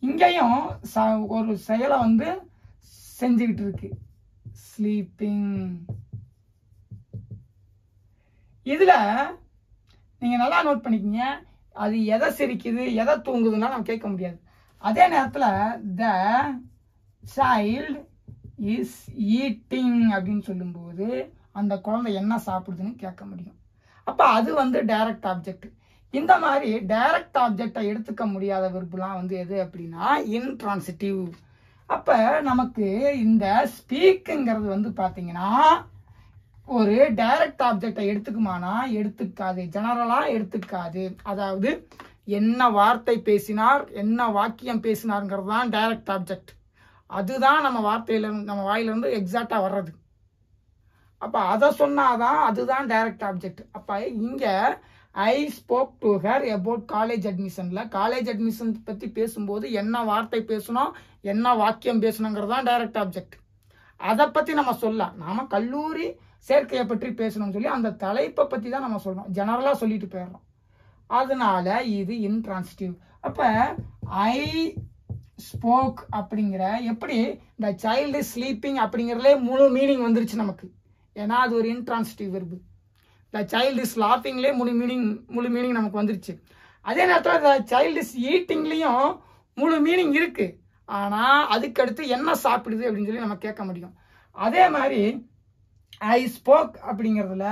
இங்கேயும் ச- ஒரு செயலை வந்து செஞ்சுக்கிட்டு இருக்கு. ஸ்லீப்பிங் இதில் நீங்கள் நல்லா நோட் பண்ணிக்கிங்க. அது எதை சிரிக்குது எதை தூங்குதுன்னா நம்ம கேட்க முடியாது. அதே நேரத்தில் த சைல்டு இஸ் ஈட்டிங் அப்படின்னு சொல்லும்போது அந்த குழந்தை என்ன சாப்பிடுதுன்னு கேட்க முடியும். அப்போ அது வந்து டைரக்ட் ஆப்ஜெக்ட் இந்த மாதிரி டைரக்ட் ஆப்ஜெக்டை எடுத்துக்க முடியாத விருப்பலாம் வந்து எது அப்படின்னா இன்ட்ரான்சிட்டிவ் அப்போ நமக்கு இந்த ஸ்பீக்குங்கிறது வந்து பார்த்தீங்கன்னா ஒரு டைரக்ட் ஆப்ஜெக்டை எடுத்துக்குமானா எடுத்துக்காது. ஜெனரலாக எடுத்துக்காது. அதாவது என்ன வார்த்தை பேசினார் என்ன வாக்கியம் பேசினாருங்கிறது தான் டைரக்ட் ஆப்ஜெக்ட் அதுதான் நம்ம வார்த்தையில இருந்து நம்ம வாயிலிருந்து எக்ஸாக்டாக வர்றது. அப்போ அதை சொன்னாதான் அதுதான் டைரக்ட் ஆப்ஜெக்ட் அப்போ இங்கே I spoke to her about college அட்மிஷனில் college admission பற்றி பேசும்போது என்ன வார்த்தை பேசணும் என்ன வாக்கியம் பேசணுங்கிறது தான் டைரக்ட் ஆப்ஜெக்ட் அதை பற்றி நம்ம சொல்லலாம் நாம் கல்லூரி சேர்க்கையை பற்றி பேசணும்னு சொல்லி அந்த தலைப்பை பற்றி தான் நம்ம சொல்கிறோம் ஜெனரலாக சொல்லிட்டு போயிடுறோம். அதனால இது இன்ட்ரான்சிட்டிவ் அப்போ ஐ ஸ்போக் அப்படிங்கிற எப்படி இந்த சைல்டு ஸ்லீப்பிங் அப்படிங்கிறதுலே முழு மீனிங் வந்துருச்சு நமக்கு. ஏன்னா அது ஒரு intransitive verb the child is லாஃபிங்லேயே முழு மீனிங் முழு மீனிங் நமக்கு வந்துருச்சு. அதே நேரத்தில் த சைல்டு இஸ் ஈட்டிங்லேயும் முழு மீனிங் இருக்குது ஆனால் அதுக்கடுத்து என்ன சாப்பிடுது அப்படின்னு சொல்லி நம்ம கேட்க முடியும். அதே மாதிரி ஐ ஸ்போக் அப்படிங்கிறதுல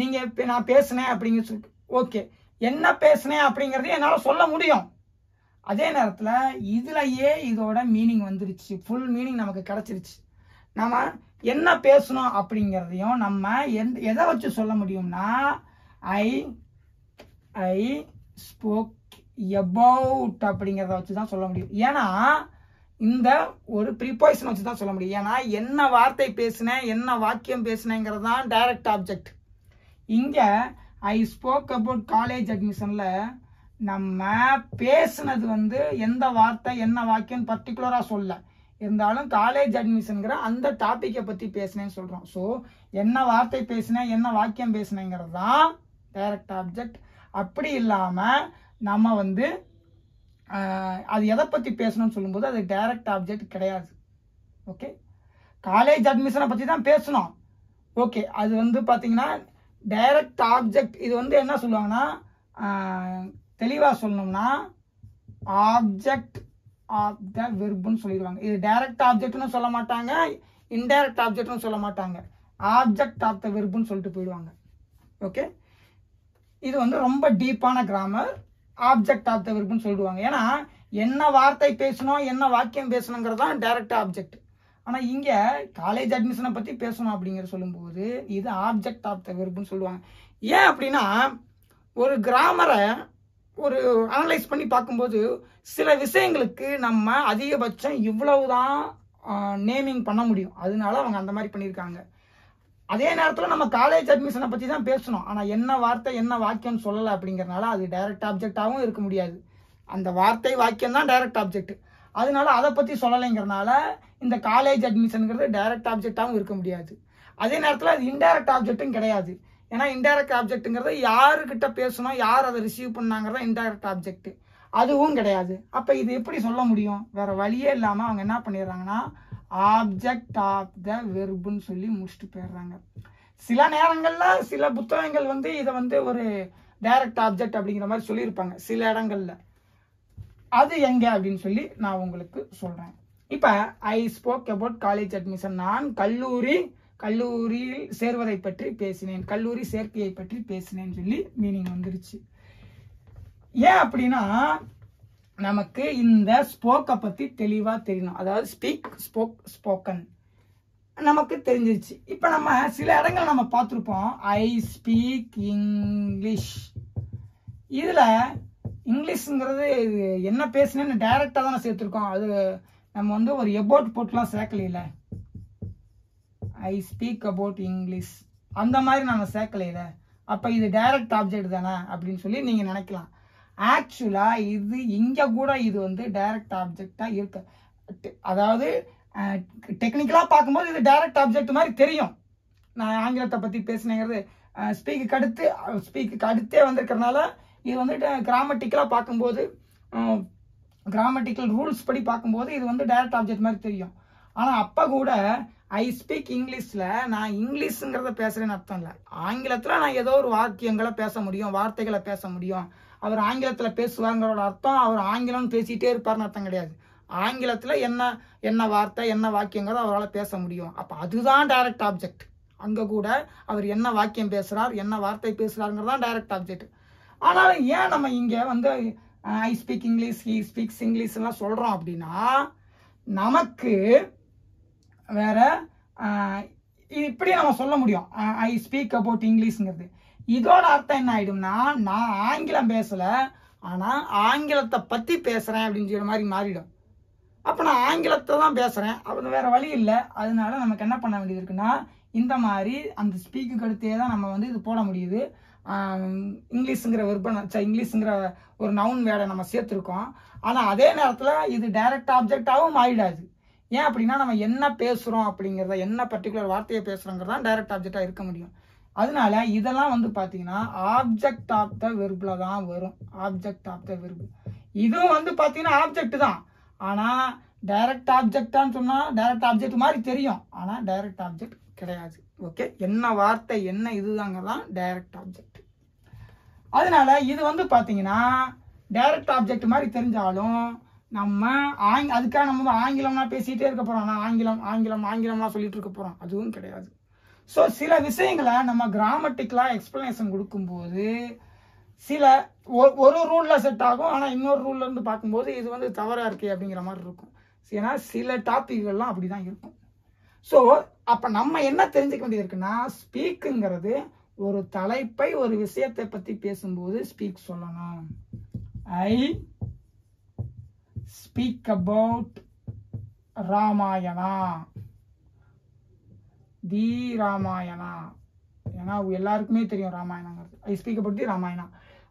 நீங்கள் இப்போ நான் பேசினேன் அப்படிங்கிற சொல்லி ஓகே என்ன பேசினேன் அப்படிங்கிறதையும் என்னால் சொல்ல முடியும். அதே நேரத்தில் இதுலயே இதோட மீனிங் வந்துருச்சு. ஃபுல் மீனிங் நமக்கு கிடச்சிருச்சு. நம்ம என்ன பேசணும் அப்படிங்கிறதையும் நம்ம எந்த எதை வச்சு சொல்ல முடியும்னா ஐ ஐ ஸ்போக் எபவுட் அப்படிங்கிறத வச்சு தான் சொல்ல முடியும். ஏன்னா இந்த ஒரு ப்ரிபாய்சன் வச்சு தான் சொல்ல முடியும். ஏன்னா என்ன வார்த்தை பேசினேன் என்ன வாக்கியம் பேசினேங்கிறது தான் டைரக்ட் ஆப்ஜெக்ட் இங்கே ஐ ஸ்போக் அபவுட் காலேஜ் அட்மிஷனில் நம்ம பேசுனது வந்து எந்த வார்த்தை என்ன வாக்கியம் பர்டிகுலராக சொல்ல. இருந்தாலும் காலேஜ் அட்மிஷனுங்கிற அந்த டாப்பிக்கை பற்றி பேசினேன்னு சொல்கிறோம் ஸோ என்ன வார்த்தை பேசினேன் என்ன வாக்கியம் பேசினேங்கிறது தான் டைரக்ட் ஆப்ஜெக்ட் அப்படி இல்லாமல் நம்ம வந்து அது எதை பற்றி பேசணும்னு சொல்லும்போது அது டைரக்ட் ஆப்ஜெக்ட் கிடையாது. ஓகே காலேஜ் அட்மிஷனை பற்றி தான் பேசணும். ஓகே அது வந்து பார்த்தீங்கன்னா டைரக்ட் ஆப்ஜெக்ட் இது வந்து என்ன சொல்லுவாங்கன்னா தெளிவாக சொல்லணும்னா ஆப்ஜெக்ட் ஆஃப் த வெர்புன்னு சொல்லிடுவாங்க. இது டைரக்ட் ஆப்ஜெக்ட்னு சொல்ல மாட்டாங்க இன்டைரக்ட் ஆப்ஜெக்ட்னு சொல்ல மாட்டாங்க. ஆப்ஜெக்ட் ஆஃப் த வெர்புன்னு சொல்லிட்டு போயிடுவாங்க. ஓகே இது வந்து ரொம்ப டீப்பான கிராமர் ஆப்ஜெக்ட் ஆஃப் த வெர்புன்னு சொல்லிடுவாங்க. ஏன்னா என்ன வார்த்தை பேசணும் என்ன வாக்கியம் பேசணுங்கிறது தான் டைரக்ட் ஆப்ஜெக்ட் ஆனால் இங்கே காலேஜ் அட்மிஷனை பற்றி பேசணும் அப்படிங்கிற சொல்லும்போது இது ஆப்ஜெக்ட் ஆஃப் த வெர்புன்னு சொல்லுவாங்க. ஏன் அப்படின்னா ஒரு கிராமரை ஒரு அனலைஸ் பண்ணி பார்க்கும்போது சில விஷயங்களுக்கு நம்ம அதிகபட்சம் இவ்வளவுதான் நேமிங் பண்ண முடியும். அதனால அவங்க அந்த மாதிரி பண்ணியிருக்காங்க. அதே நேரத்தில் நம்ம காலேஜ் அட்மிஷனை பற்றி தான் பேசணும். ஆனால் என்ன வார்த்தை என்ன வாக்கியம் சொல்லலை அப்படிங்கிறனால அது டைரக்ட் ஆப்ஜெக்டாகவும் இருக்க முடியாது. அந்த வார்த்தை வாக்கியம் தான் டைரக்ட் ஆப்ஜெக்ட் அதனால அதை பற்றி சொல்லலைங்கிறனால இந்த காலேஜ் அட்மிஷனுங்கிறது டைரக்ட் ஆப்ஜெக்டாகவும் இருக்க முடியாது. அதே நேரத்தில் அது இன்டைரக்ட் ஆப்ஜெக்ட்டும் கிடையாது. ஏன்னா இன்டைரக்ட் ஆப்ஜெக்ட்டுங்கிறது யாருக்கிட்ட பேசணும் யார் அதை ரிசீவ் பண்ணாங்கிறத இன்டைரக்ட் ஆப்ஜெக்ட் அதுவும் கிடையாது. அப்போ இது எப்படி சொல்ல முடியும்? வேற வழியே இல்லாமல் அவங்க என்ன பண்ணிடுறாங்கன்னா ஆப்ஜெக்ட் ஆஃப் த வெர்புன்னு சொல்லி முடிச்சுட்டு போயிடுறாங்க. சில நேரங்களில் சில புத்தகங்கள் வந்து இதை வந்து ஒரு டைரக்ட் ஆப்ஜெக்ட் அப்படிங்கிற மாதிரி சொல்லியிருப்பாங்க சில இடங்கள்ல. அது எங்கே அப்படின்னு சொல்லி நான் உங்களுக்கு சொல்கிறேன் இப்போ I spoke about college admission நான் கல்லூரி கல்லூரியில் சேர்வதை பற்றி பேசினேன். கல்லூரி சேர்க்கையை பற்றி பேசினேன்னு சொல்லி மீனிங் வந்துருச்சு. ஏன் அப்படின்னா நமக்கு இந்த ஸ்போக்கை பற்றி தெளிவாக தெரியணும். அதாவது ஸ்பீக் ஸ்போக் ஸ்போக்கன் நமக்கு தெரிஞ்சிருச்சு. இப்போ நம்ம சில இடங்கள் நம்ம பார்த்துருப்போம். ஐ ஸ்பீக் இங்கிலீஷ் இதில் இங்கிலீஷுங்கிறது இது என்ன பேசுனேன்னு டைரெக்டாக தானே சேர்த்துருக்கோம். அது நம்ம வந்து ஒரு எபோட் போட்டுலாம் சேர்க்கலையில. ஐ ஸ்பீக் அபவுட் இங்கிலீஷ் அந்த மாதிரி நாங்கள் சேர்க்கலையில அப்போ இது டைரக்ட் ஆப்ஜெக்ட் தானே அப்படின்னு சொல்லி நீங்கள் நினைக்கலாம். ஆக்சுவலாக இது இங்கே கூட இது வந்து டைரக்ட் ஆப்ஜெக்டாக இருக்கு. அதாவது டெக்னிக்கலாக பார்க்கும்போது இது டைரக்ட் ஆப்ஜெக்ட் மாதிரி தெரியும். நான் ஆங்கிலத்தை பற்றி பேசினேங்கிறது ஸ்பீக்கு அடுத்து ஸ்பீக்கு அடுத்தே வந்திருக்கிறனால இது வந்துட்டு கிராமட்டிக்கலாக பார்க்கும்போது கிராமட்டிக்கல் ரூல்ஸ் படி பார்க்கும்போது இது வந்து டைரக்ட் ஆப்ஜெக்ட் மாதிரி தெரியும். ஆனால் அப்போ கூட ஐ ஸ்பீக் இங்கிலீஷில் நான் இங்கிலீஷுங்கிறத பேசுகிறேன்னு அர்த்தம் இல்லை. ஆங்கிலத்தில் நான் ஏதோ ஒரு வாக்கியங்களை பேச முடியும் வார்த்தைகளை பேச முடியும். அவர் ஆங்கிலத்தில் பேசுவாங்கிறோட அர்த்தம் அவர் ஆங்கிலம் பேசிகிட்டே இருப்பார்னு அர்த்தம் கிடையாது. ஆங்கிலத்தில் என்ன என்ன வார்த்தை என்ன வாக்கியங்கிறத அவரால் பேச முடியும். அப்போ அதுதான் டைரக்ட் ஆப்ஜெக்ட் அங்கே கூட அவர் என்ன வாக்கியம் பேசுகிறார் என்ன வார்த்தை பேசுகிறாருங்கிறது தான் டைரக்ட் ஆப்ஜெக்ட் ஆனாலும் ஏன் நம்ம இங்கே வந்து I speak English he speaks English எல்லாம் சொல்கிறோம் அப்படின்னா நமக்கு வேற இது இப்படி நம்ம சொல்ல முடியும். ஐ ஸ்பீக் அபவுட் இங்கிலீஷ்ங்கிறது இதோட அர்த்தம் என்ன ஆகிடும்னா நான் ஆங்கிலம் பேசலை ஆனால் ஆங்கிலத்தை பற்றி பேசுகிறேன் அப்படின்னு சொல்கிற மாதிரி மாறிடும். அப்போ நான் ஆங்கிலத்தை தான் பேசுகிறேன் அப்படி வேறு வழி இல்லை. அதனால நமக்கு என்ன பண்ண வேண்டியது இருக்குன்னா இந்த மாதிரி அந்த ஸ்பீக்குக்கு அடுத்தே தான் நம்ம வந்து இது போட முடியுது. இங்கிலீஷுங்கிற இங்கிலீஷுங்கிற ச இங்கிலீஷுங்கிற ஒரு நவுன் வேலை நம்ம சேர்த்துருக்கோம். ஆனால் அதே நேரத்தில் இது டைரக்ட் ஆப்ஜெக்டாகவும் மாறிடாது. ஏன் அப்படின்னா நம்ம என்ன பேசுகிறோம் அப்படிங்கிறத என்ன பர்டிகுலர் வார்த்தையை பேசுகிறோங்கிறது தான் டைரக்ட் ஆப்ஜெக்டாக இருக்க முடியும். அதனால இதெல்லாம் வந்து பார்த்தீங்கன்னா ஆப்ஜெக்ட் ஆஃப் த வெர்பில் தான் வரும். ஆப்ஜெக்ட் ஆஃப் த வெர்பு இதுவும் வந்து பார்த்தீங்கன்னா ஆப்ஜெக்ட் தான். ஆனால் டைரக்ட் ஆப்ஜெக்டான்னு சொன்னால் டைரக்ட் ஆப்ஜெக்ட் மாதிரி தெரியும். ஆனால் டைரக்ட் ஆப்ஜெக்ட் கிடையாது. ஓகே என்ன வார்த்தை என்ன இதுதாங்கிறதான் டைரக்ட் ஆப்ஜெக்ட் அதனால இது வந்து பார்த்தீங்கன்னா டைரக்ட் ஆப்ஜெக்ட் மாதிரி தெரிஞ்சாலும் நம்ம ஆங் அதுக்காக நம்ம வந்து ஆங்கிலம்னா பேசிகிட்டே இருக்க போகிறோம் நான் ஆங்கிலம் ஆங்கிலம் ஆங்கிலம்லாம் சொல்லிட்டு இருக்க போகிறோம் அதுவும் கிடையாது. ஸோ சில விஷயங்களை நம்ம கிராமட்டிக்கலாக எக்ஸ்பிளனேஷன் கொடுக்கும்போது சில ஒ- ஒரு ரூலில் செட் ஆகும். ஆனால் இன்னொரு ரூல்லேருந்து பார்க்கும்போது இது வந்து தவறாக இருக்கே அப்படிங்கிற மாதிரி இருக்கும். ஏன்னா சில டாபிக்கள்லாம் அப்படிதான் இருக்கும். ஸோ அப்போ நம்ம என்ன தெரிஞ்சுக்க வேண்டியது இருக்குன்னா ஸ்பீக்குங்கிறது ஒரு தலைப்பை ஒரு விஷயத்தை பற்றி பேசும்போது ஸ்பீக் சொல்லணும். I speak about Ramayana the Ramayana ஏன்னா எல்லாருக்குமே தெரியும் ராமாயணங்கிறது. I speak about the Ramayana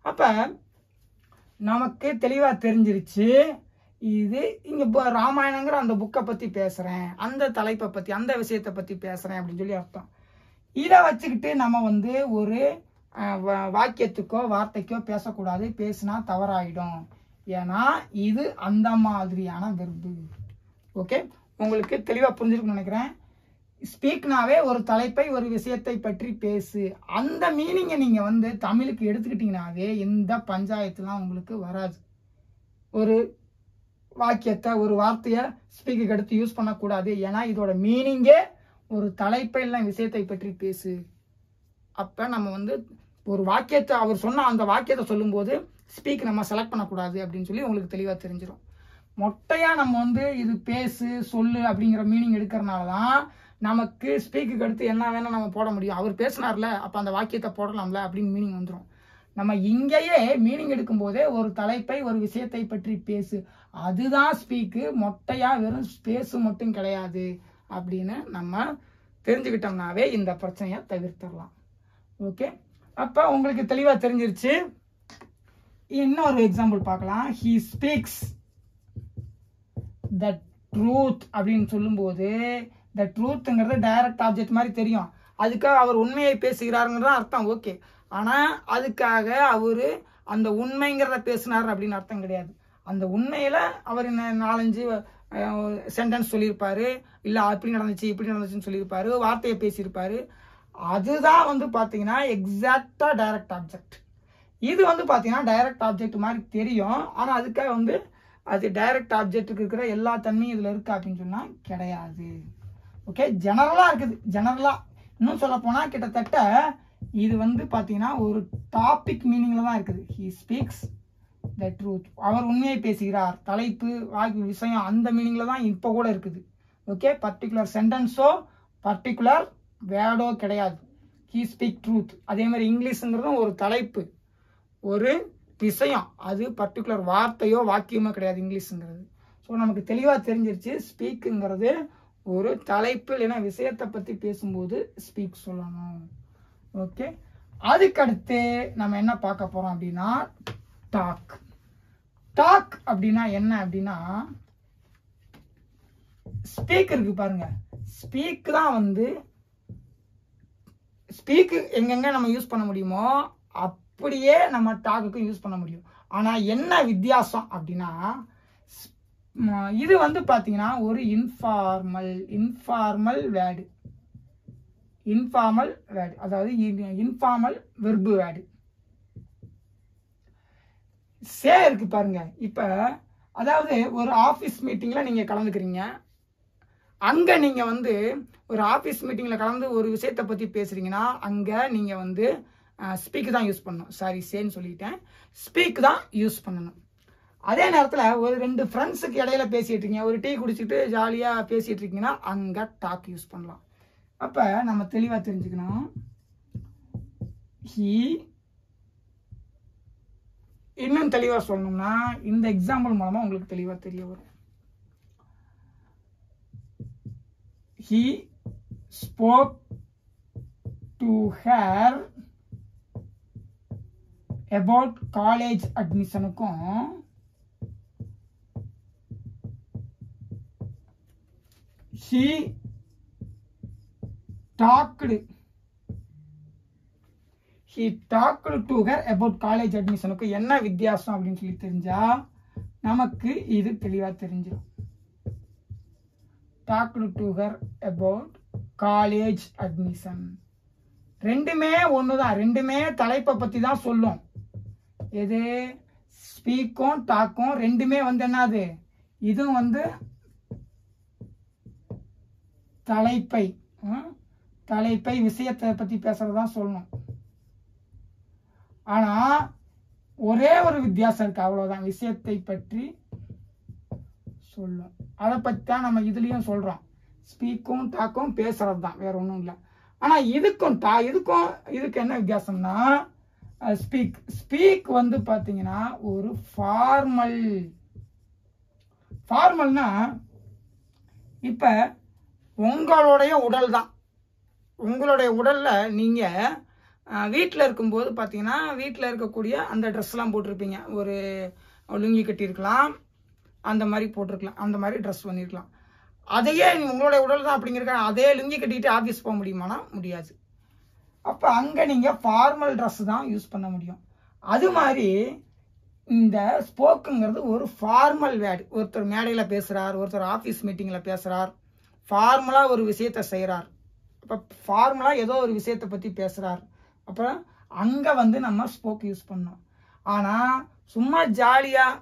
அப்போ நமக்கு தெளிவாக தெரிஞ்சிருச்சு இது இங்கே இப்போ ராமாயணங்கிற அந்த புக்கை பற்றி பேசுகிறேன் அந்த தலைப்பை பற்றி அந்த விஷயத்தை பற்றி பேசுகிறேன் அப்படின்னு சொல்லி அர்த்தம். இதை வச்சுக்கிட்டு நம்ம வந்து ஒரு வாக்கியத்துக்கோ வார்த்தைக்கோ பேசக்கூடாது பேசினா தவறாயிடும். ஏன்னா இது அந்த மாதிரியான வெர்பு ஓகே உங்களுக்கு தெளிவாக புரிஞ்சிருக்கும்னு நினைக்கிறேன். ஸ்பீக்னாவே ஒரு தலைப்பை ஒரு விஷயத்தை பற்றி பேசு. அந்த மீனிங்கை நீங்கள் வந்து தமிழுக்கு எடுத்துக்கிட்டிங்கனாவே எந்த பஞ்சாயத்துலாம் உங்களுக்கு வராது. ஒரு வாக்கியத்தை ஒரு வார்த்தையை ஸ்பீக்குக்கு எடுத்து யூஸ் பண்ணக்கூடாது. ஏன்னா இதோட மீனிங்கே ஒரு தலைப்பை இல்லை விஷயத்தை பற்றி பேசு. அப்போ நம்ம வந்து ஒரு வாக்கியத்தை அவர் சொன்ன அந்த வாக்கியத்தை சொல்லும்போது ஸ்பீக் நம்ம செலக்ட் பண்ணக்கூடாது அப்படின்னு சொல்லி உங்களுக்கு தெளிவாக தெரிஞ்சிடும் மொட்டையாக நம்ம வந்து இது பேசு சொல்லு அப்படிங்கிற மீனிங் எடுக்கிறனால தான் நமக்கு ஸ்பீக்குக்கு அடுத்து என்ன வேணால் நம்ம போட முடியும். அவர் பேசினார்ல அப்போ அந்த வாக்கியத்தை போடலாம்ல அப்படின்னு மீனிங் வந்துடும் நம்ம இங்கேயே மீனிங் எடுக்கும்போதே ஒரு தலைப்பை ஒரு விஷயத்தை பற்றி பேசு. அதுதான் ஸ்பீக்கு மொட்டையாக வெறும் ஸ்பேஸு மட்டும் கிடையாது அப்படின்னு நம்ம தெரிஞ்சுக்கிட்டோம்னாவே இந்த பிரச்சனையை தவிர்த்திடலாம். ஓகே அப்போ உங்களுக்கு தெளிவாக தெரிஞ்சிருச்சு. இன்னொரு எக்ஸாம்பிள் பார்க்கலாம். ஹீ ஸ்பீக்ஸ் த ட்ரூத் அப்படின்னு சொல்லும்போது த ட்ரூத்துங்கிறது டைரக்ட் ஆப்ஜெக்ட் மாதிரி தெரியும். அதுக்காக அவர் உண்மையை பேசுகிறாருங்கிறது அர்த்தம் ஓகே ஆனால் அதுக்காக அவர் அந்த உண்மைங்கிறத பேசினார் அப்படின்னு அர்த்தம் கிடையாது. அந்த உண்மையில் அவர் என்ன நாலஞ்சு சென்டென்ஸ் சொல்லியிருப்பாரு. இல்லை அப்படி நடந்துச்சு இப்படி நடந்துச்சுன்னு சொல்லியிருப்பாரு. வார்த்தையை பேசியிருப்பாரு. அதுதான் வந்து பார்த்தீங்கன்னா எக்ஸாக்டாக டைரக்ட் ஆப்ஜெக்ட் இது வந்து பார்த்தீங்கன்னா டைரக்ட் ஆப்ஜெக்ட் மாதிரி தெரியும். ஆனால் அதுக்காக வந்து அது டைரக்ட் ஆப்ஜெக்ட்டுக்கு இருக்கிற எல்லா தன்மையும் இதில் இருக்குது அப்படின்னு சொன்னால் கிடையாது. ஓகே ஜெனரலாக இருக்குது. ஜெனரலாக இன்னும் சொல்ல போனால் கிட்டத்தட்ட இது வந்து பார்த்தீங்கன்னா ஒரு டாபிக் மீனிங்கில் தான் இருக்குது. ஹீ ஸ்பீக்ஸ் த ட்ரூத் அவர் உண்மையை பேசுகிறார். தலைப்பு வாக்கு விஷயம் அந்த மீனிங்கில் தான் இப்போ கூட இருக்குது. ஓகே பர்டிகுலர் சென்டென்ஸோ பர்டிகுலர் வேர்டோ கிடையாது. ஹீ ஸ்பீக் ட்ரூத் அதே மாதிரி இங்கிலீஷுங்கிறதும் ஒரு தலைப்பு. ஒரு விஷயம் அது பர்டிகுலர் வார்த்தையோ வாக்கியமோ கிடையாது இங்கிலீஷுங்கிறது. ஸோ நமக்கு தெளிவாக தெரிஞ்சிருச்சு ஸ்பீக்குங்கிறது ஒரு தலைப்பு இல்லைன்னா விஷயத்தை பற்றி பேசும்போது ஸ்பீக் சொல்லணும். ஓகே அதுக்கடுத்து நம்ம என்ன பார்க்க போகிறோம் அப்படின்னா டாக் டாக் அப்படின்னா என்ன அப்படின்னா ஸ்பீக் இருக்கு பாருங்க. ஸ்பீக் தான் வந்து ஸ்பீக்கு எங்கெங்க நம்ம யூஸ் பண்ண முடியுமோ அப் அப்படியே நம்ம டாக்குக்கு யூஸ் பண்ண முடியும். ஆனால் என்ன வித்தியாசம் அப்படின்னா இது வந்து பார்த்தீங்கன்னா ஒரு informal informal word informal word அதாவது இன்ஃபார்மல் வெர்பு வேர்டு சே இருக்கு பாருங்க. இப்போ அதாவது ஒரு ஆஃபீஸ் மீட்டிங்கில் நீங்கள் கலந்துக்கிறீங்க. அங்கே நீங்கள் வந்து ஒரு ஆஃபீஸ் மீட்டிங்கில் கலந்து ஒரு விஷயத்தை பற்றி பேசுகிறீங்கன்னா அங்கே நீங்கள் வந்து ஸ்பீக் தான் யூஸ் பண்ணணும். சாரி சேன்னு சொல்லிட்டேன். ஸ்பீக் தான் யூஸ் பண்ணணும். அதே நேரத்தில் ஒரு ரெண்டு ஃப்ரெண்ட்ஸுக்கு இடையில பேசிகிட்டு இருக்கீங்க. ஒரு டீ குடிச்சிட்டு ஜாலியாக பேசிகிட்டு இருக்கீங்கன்னா அங்கே டாக் யூஸ் பண்ணலாம். அப்போ நம்ம தெளிவாக தெரிஞ்சுக்கணும். ஹீ இன்னும் தெளிவாக சொல்லணும்னா இந்த எக்ஸாம்பிள் மூலமாக உங்களுக்கு தெளிவாக தெரிய வரும். He spoke to her about college அட்மிஷனுக்கும் he talked he talked to her about college அட்மிஷனுக்கு என்ன வித்தியாசம் அப்படின்னு சொல்லி தெரிஞ்சா நமக்கு இது தெளிவாக தெரிஞ்சிடும் talked to her about college admission ரெண்டுமே ஒன்று தான் ரெண்டுமே தலைப்பை பற்றி தான் சொல்லும். எது? ஸ்பீக்கும் டாக்கும் ரெண்டுமே வந்து என்னது? இதுவும் வந்து தலைப்பை தலைப்பை விஷயத்தை பற்றி பேசுறது தான் சொல்லணும். ஆனால் ஒரே ஒரு வித்தியாசம் இருக்கு அவ்வளோதான் விஷயத்தை பற்றி சொல்லும் அதை பற்றி தான் நம்ம இதுலேயும் சொல்கிறோம் ஸ்பீக்கும் டாக்கும் பேசுறது தான் வேற ஒன்றும் இல்லை. ஆனால் இதுக்கும் டா இதுக்கும் இதுக்கு என்ன வித்தியாசம்னா ஸ்பீக் ஸ்பீக் வந்து பார்த்தீங்கன்னா ஒரு ஃபார்மல் ஃபார்மல்னா இப்போ உங்களுடைய உடல் தான். உங்களுடைய உடலில் நீங்கள் வீட்டில் இருக்கும்போது பார்த்தீங்கன்னா வீட்டில் இருக்கக்கூடிய அந்த ட்ரெஸ்லாம் போட்டிருப்பீங்க. ஒரு லுங்கி கட்டியிருக்கலாம் அந்த மாதிரி போட்டிருக்கலாம் அந்த மாதிரி ட்ரெஸ் பண்ணியிருக்கலாம். அதையே உங்களுடைய உடல் தான் அப்படிங்கிறக்க அதே லுங்கி கட்டிட்டு ஆஃபீஸ் போக முடியுமானா முடியாது. அப்போ அங்கே நீங்கள் ஃபார்மல் ட்ரெஸ் தான் யூஸ் பண்ண முடியும். அது மாதிரி இந்த ஸ்போக்குங்கிறது ஒரு ஃபார்மல் வேர்டு ஒருத்தர் மேடையில் பேசுகிறார் ஒருத்தர் ஆஃபீஸ் மீட்டிங்கில் பேசுகிறார் ஃபார்மலாக ஒரு விஷயத்த செய்கிறார் அப்போ ஃபார்மலாக ஏதோ ஒரு விஷயத்தை பற்றி பேசுகிறார் அப்புறம் அங்கே வந்து நம்ம ஸ்போக் யூஸ் பண்ணோம் ஆனால் சும்மா ஜாலியாக